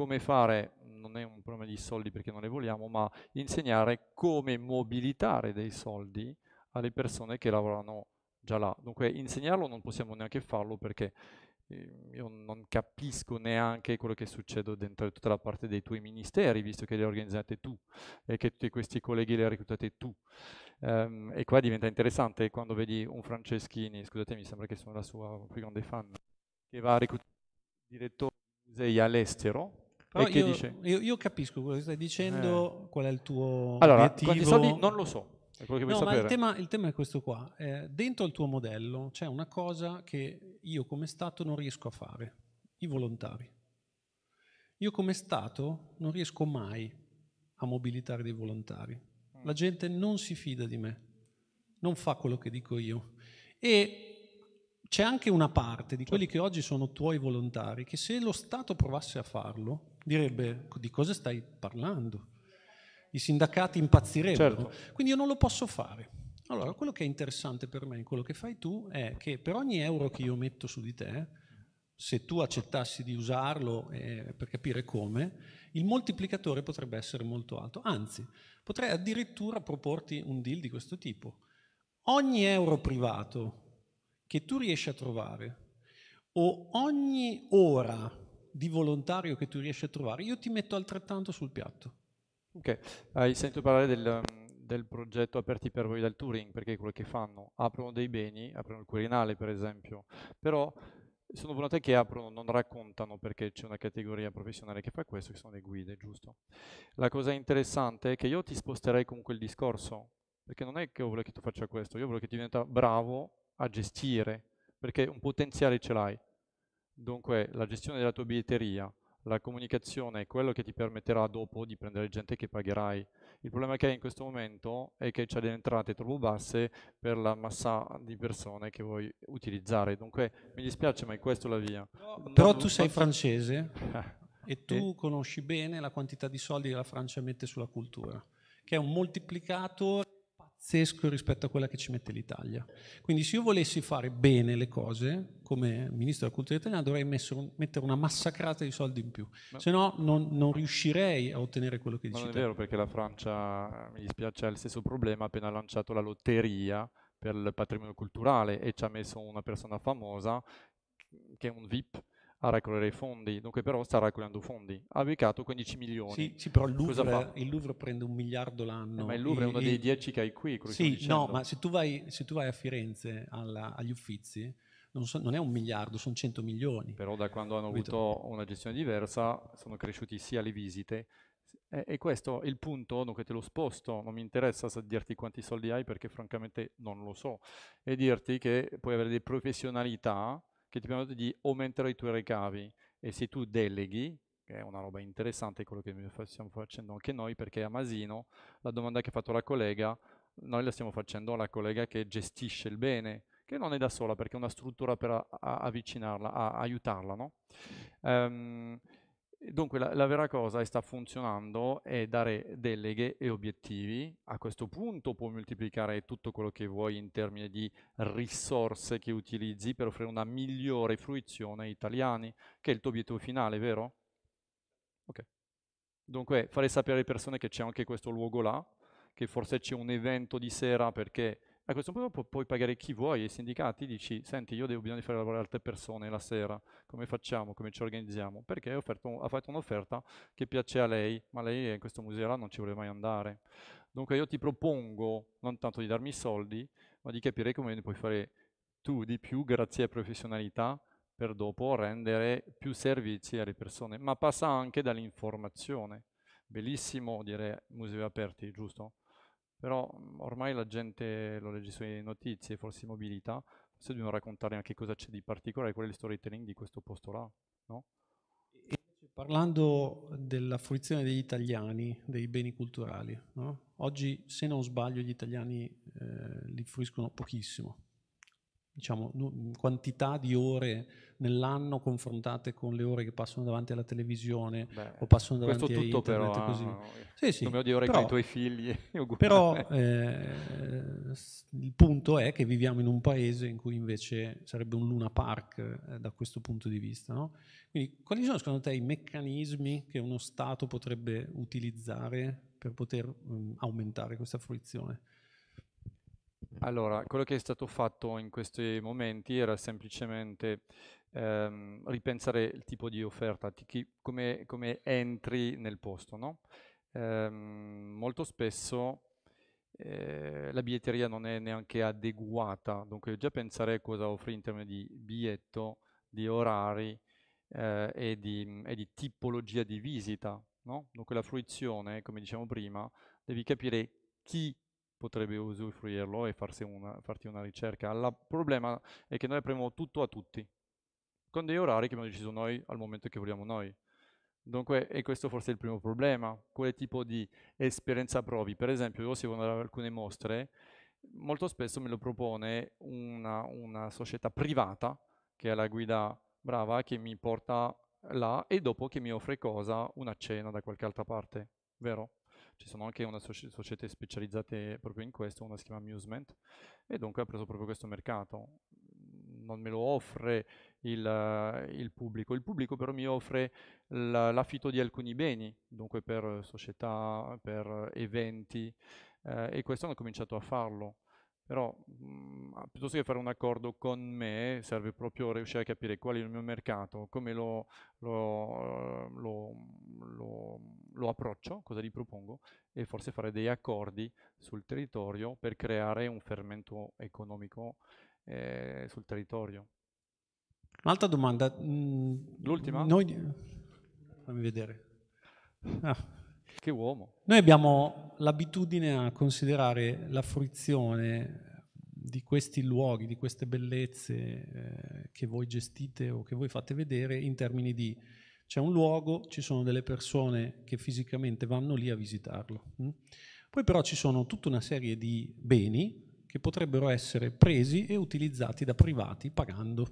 come fare, non è un problema di soldi perché non ne vogliamo, ma insegnare come mobilitare dei soldi alle persone che lavorano già là. Dunque insegnarlo non possiamo neanche farlo perché eh, io non capisco neanche quello che succede dentro tutta la parte dei tuoi ministeri, visto che li organizzate tu e che tutti questi colleghi li reclutate tu. Ehm, e qua diventa interessante quando vedi un Franceschini, scusate mi sembra che sono la sua più grande fan, che va a reclutare direttore di musei all'estero Però e che io, dice... io, io capisco quello che stai dicendo, qual è il tuo Allora, obiettivo. quanti soldi non lo so, è quello che vuoi No, ma il tema, il tema è questo qua. Eh, dentro il tuo modello c'è una cosa che io come Stato non riesco a fare, i volontari. Io come Stato non riesco mai a mobilitare dei volontari. La gente non si fida di me, non fa quello che dico io. E c'è anche una parte di quelli che oggi sono tuoi volontari che se lo Stato provasse a farlo direbbe di cosa stai parlando? I sindacati impazzirebbero. Certo. Quindi io non lo posso fare. Allora, quello che è interessante per me in quello che fai tu è che per ogni euro che io metto su di te, se tu accettassi di usarlo eh, per capire come, il moltiplicatore potrebbe essere molto alto. Anzi, potrei addirittura proporti un deal di questo tipo. Ogni euro privato che tu riesci a trovare o ogni ora di volontario che tu riesci a trovare, io ti metto altrettanto sul piatto. Ok, hai sentito parlare del, del progetto Aperti per voi dal Turing, perché è quello che fanno, aprono dei beni, aprono il Quirinale per esempio, però sono volontà che aprono, non raccontano perché c'è una categoria professionale che fa questo, che sono le guide, giusto? La cosa interessante è che io ti sposterei con quel discorso, perché non è che io voglio che tu faccia questo, io voglio che tu diventa bravo a gestire, perché un potenziale ce l'hai. Dunque la gestione della tua biglietteria, la comunicazione è quello che ti permetterà dopo di prendere gente che pagherai. Il problema che hai in questo momento è che c'è delle entrate troppo basse per la massa di persone che vuoi utilizzare. Dunque mi dispiace, ma è questa la via. Però Non- tu sei francese [laughs] e tu conosci bene la quantità di soldi che la Francia mette sulla cultura, che è un moltiplicatore pazzesco rispetto a quella che ci mette l'Italia. Quindi se io volessi fare bene le cose, come Ministro della Cultura italiana, dovrei messo- mettere una massacrata di soldi in più, Ma- se no non, non riuscirei a ottenere quello che dici non è vero perché la Francia, mi dispiace, ha il stesso problema, ha appena lanciato la lotteria per il patrimonio culturale e ci ha messo una persona famosa che è un VIP a raccogliere i fondi, dunque però sta raccogliendo fondi. Ha beccato 15 milioni. Sì, sì, però il Louvre, il Louvre prende un miliardo l'anno. Eh, ma il Louvre è uno Il- dei il- 10 che hai qui, Sì, no, ma se tu vai, se tu vai a Firenze alla- agli Uffizi, non, so- non è un miliardo, sono 100 milioni. Però da quando hanno Capito? avuto una gestione diversa sono cresciuti sia le visite e, e questo è il punto, dunque te lo sposto, non mi interessa sa- dirti quanti soldi hai perché francamente non lo so, e dirti che puoi avere delle professionalità che ti permettono di aumentare i tuoi ricavi e se tu deleghi, che è una roba interessante quello che stiamo facendo anche noi, perché a Masino la domanda che ha fatto la collega, noi la stiamo facendo alla collega che gestisce il bene, che non è da sola perché è una struttura per a- a- avvicinarla, a, aiutarla, no? Ehm, dunque la, la vera cosa che sta funzionando è dare deleghe e obiettivi. A questo punto puoi moltiplicare tutto quello che vuoi in termini di risorse che utilizzi per offrire una migliore fruizione ai italiani, che è il tuo obiettivo finale, vero? Ok. Dunque fare sapere alle persone che c'è anche questo luogo là, che forse c'è un evento di sera perché a questo punto pu- puoi pagare chi vuoi, i sindicati, dici, senti, io devo bisogno di fare lavorare altre persone la sera, come facciamo, come ci organizziamo? Perché offerto- ha fatto un'offerta che piace a lei, ma lei in questo museo là non ci vuole mai andare. Dunque io ti propongo non tanto di darmi i soldi, ma di capire come ne puoi fare tu di più grazie a professionalità per dopo rendere più servizi alle persone, ma passa anche dall'informazione. Bellissimo dire musei aperti, giusto? Però mh, ormai la gente lo legge sulle notizie, forse mobilità, forse dobbiamo raccontare anche cosa c'è di particolare, qual è il storytelling di questo posto là, no? Parlando della fruizione degli italiani, dei beni culturali, no? oggi se non sbaglio gli italiani eh, li fruiscono pochissimo, diciamo quantità di ore nell'anno confrontate con le ore che passano davanti alla televisione Beh, o passano questo davanti a tutto internet però, così. eh, Sì, sì, come odio ore con però- i tuoi figli. [laughs] Però eh, il punto è che viviamo in un paese in cui invece sarebbe un Luna Park eh, da questo punto di vista. no? Quindi quali sono secondo te i meccanismi che uno Stato potrebbe utilizzare per poter mm, aumentare questa fruizione? Allora, quello che è stato fatto in questi momenti era semplicemente ehm, ripensare il tipo di offerta, chi- come, come entri nel posto, no? Ehm, molto spesso eh, la biglietteria non è neanche adeguata, dunque già pensare a cosa offri in termini di biglietto, di orari eh, e, di, e di tipologia di visita, no? Dunque la fruizione, come dicevamo prima, devi capire chi potrebbe usufruirlo e una, farti una ricerca. Il problema è che noi apriamo tutto a tutti, con dei orari che abbiamo deciso noi al momento che vogliamo noi. Dunque, e questo forse è il primo problema, quale tipo di esperienza provi. Per esempio, io se vado ad alcune mostre, molto spesso me lo propone una, una società privata che è la guida brava che mi porta là e dopo che mi offre cosa? Una cena da qualche altra parte, vero? Ci sono anche una soci- società specializzate proprio in questo, una si chiama Amusement, e dunque ha preso proprio questo mercato. Non me lo offre il, il pubblico, il pubblico però mi offre la, l'affitto di alcuni beni, dunque per società, per eventi, eh, e questo hanno cominciato a farlo. Però mh, mm, piuttosto che fare un accordo con me, serve proprio riuscire a capire qual è il mio mercato, come lo, lo, lo, lo, approccio, cosa gli propongo e forse fare degli accordi sul territorio per creare un fermento economico eh, sul territorio. Un'altra domanda. Mm, L'ultima? Noi... Fammi vedere. Ah. Che uomo. Noi abbiamo l'abitudine a considerare la fruizione di questi luoghi, di queste bellezze eh, che voi gestite o che voi fate vedere in termini di c'è un luogo, ci sono delle persone che fisicamente vanno lì a visitarlo. Hm? Poi però ci sono tutta una serie di beni che potrebbero essere presi e utilizzati da privati pagando.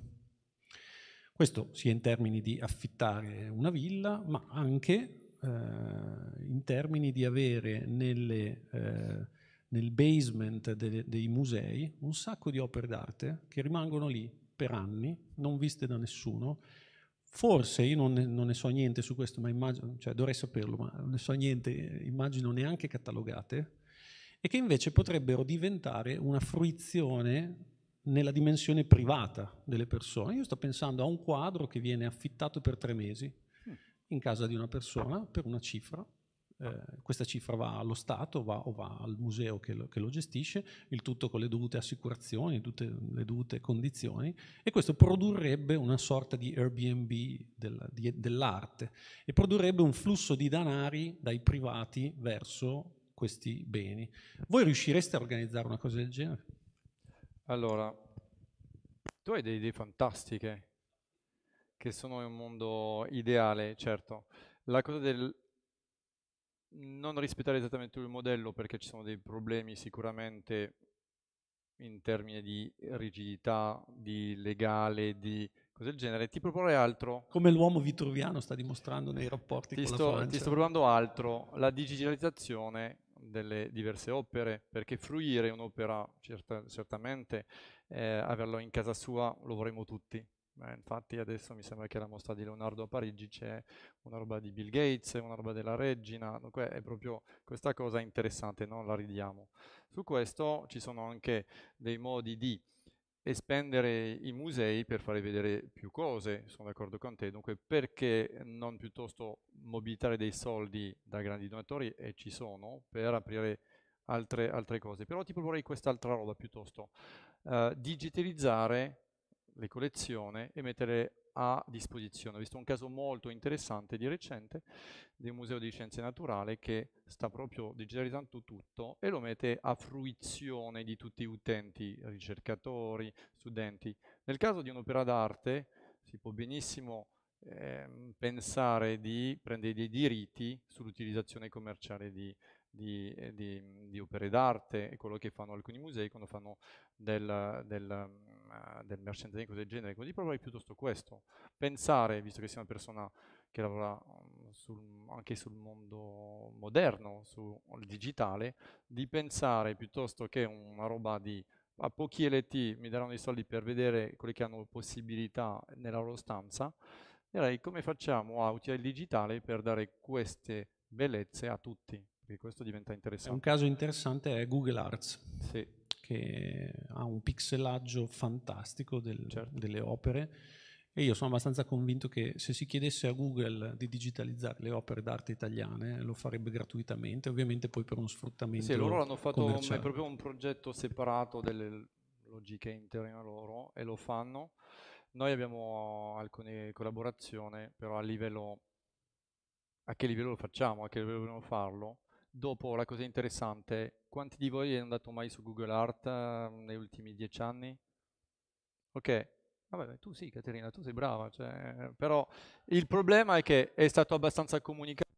Questo sia in termini di affittare una villa, ma anche in termini di avere nelle, eh, nel basement de, dei musei un sacco di opere d'arte che rimangono lì per anni, non viste da nessuno. Forse io non ne, non ne so niente su questo, ma immagino, cioè dovrei saperlo, ma non ne so niente, immagino neanche catalogate, e che invece potrebbero diventare una fruizione nella dimensione privata delle persone. Io sto pensando a un quadro che viene affittato per tre mesi in casa di una persona per una cifra. Eh, questa cifra va allo Stato va, o va al museo che lo, che lo, gestisce, il tutto con le dovute assicurazioni, tutte le dovute condizioni, e questo produrrebbe una sorta di Airbnb del, di, dell'arte e produrrebbe un flusso di denari dai privati verso questi beni. Voi riuscireste a organizzare una cosa del genere? Allora, tu hai delle idee fantastiche che sono in un mondo ideale, certo. La cosa del non rispettare esattamente il modello perché ci sono dei problemi sicuramente in termini di rigidità, di legale, di cose del genere. Ti proporrei altro. Come l'uomo vitruviano sta dimostrando nei rapporti ti con sto, la Francia. Ti sto provando altro, la digitalizzazione delle diverse opere, perché fruire un'opera certa, certamente, eh, averlo in casa sua lo vorremmo tutti, eh, infatti adesso mi sembra che alla mostra di Leonardo a Parigi c'è una roba di Bill Gates, una roba della regina, dunque è proprio questa cosa interessante, non la ridiamo. Su questo ci sono anche dei modi di espendere i musei per fare vedere più cose, sono d'accordo con te, dunque perché non piuttosto mobilitare dei soldi da grandi donatori, e ci sono, per aprire altre, altre cose. Però ti proporrei quest'altra roba piuttosto, uh, digitalizzare le collezioni e mettere a disposizione. Ho visto un caso molto interessante di recente di un museo di scienze naturali che sta proprio digitalizzando tutto e lo mette a fruizione di tutti gli utenti, ricercatori, studenti. Nel caso di un'opera d'arte si può benissimo eh, pensare di prendere dei diritti sull'utilizzazione commerciale di, di, eh, di, di, opere d'arte e quello che fanno alcuni musei quando fanno del, del, del merchandising del genere. Quindi proverei piuttosto questo, pensare, visto che sei una persona che lavora um, sul, anche sul mondo moderno, sul digitale, di pensare piuttosto che una roba di a pochi LT mi daranno i soldi per vedere quelli che hanno possibilità nella loro stanza, direi come facciamo a utilizzare il digitale per dare queste bellezze a tutti perché questo diventa interessante. Un caso interessante è Google Arts, sì. Che ha un pixelaggio fantastico del, certo. delle opere e io sono abbastanza convinto che se si chiedesse a Google di digitalizzare le opere d'arte italiane lo farebbe gratuitamente, ovviamente poi per uno sfruttamento Sì, loro hanno fatto è proprio un progetto separato delle logiche interne loro e lo fanno. Noi abbiamo alcune collaborazioni, però a livello a che livello lo facciamo, a che livello dobbiamo farlo? Dopo la cosa interessante, quanti di voi è andato mai su Google Art uh, negli ultimi dieci anni? Ok, vabbè, tu sì Caterina, tu sei brava, cioè, però il problema è che è stato abbastanza comunicato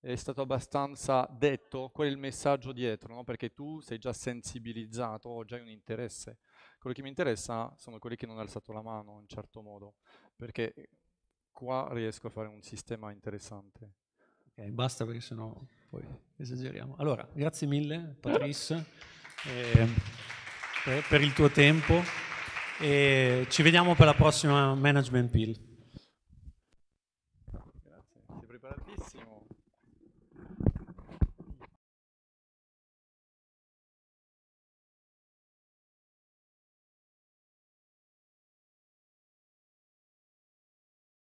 è stato abbastanza detto, qual è il messaggio dietro, no? perché tu sei già sensibilizzato, ho già un interesse. Quello che mi interessa sono quelli che non hanno alzato la mano in certo modo, perché qua riesco a fare un sistema interessante. Ok, basta perché sennò poi esageriamo. Allora, grazie mille Patrice eh, per, per il tuo tempo e ci vediamo per la prossima Management Pill.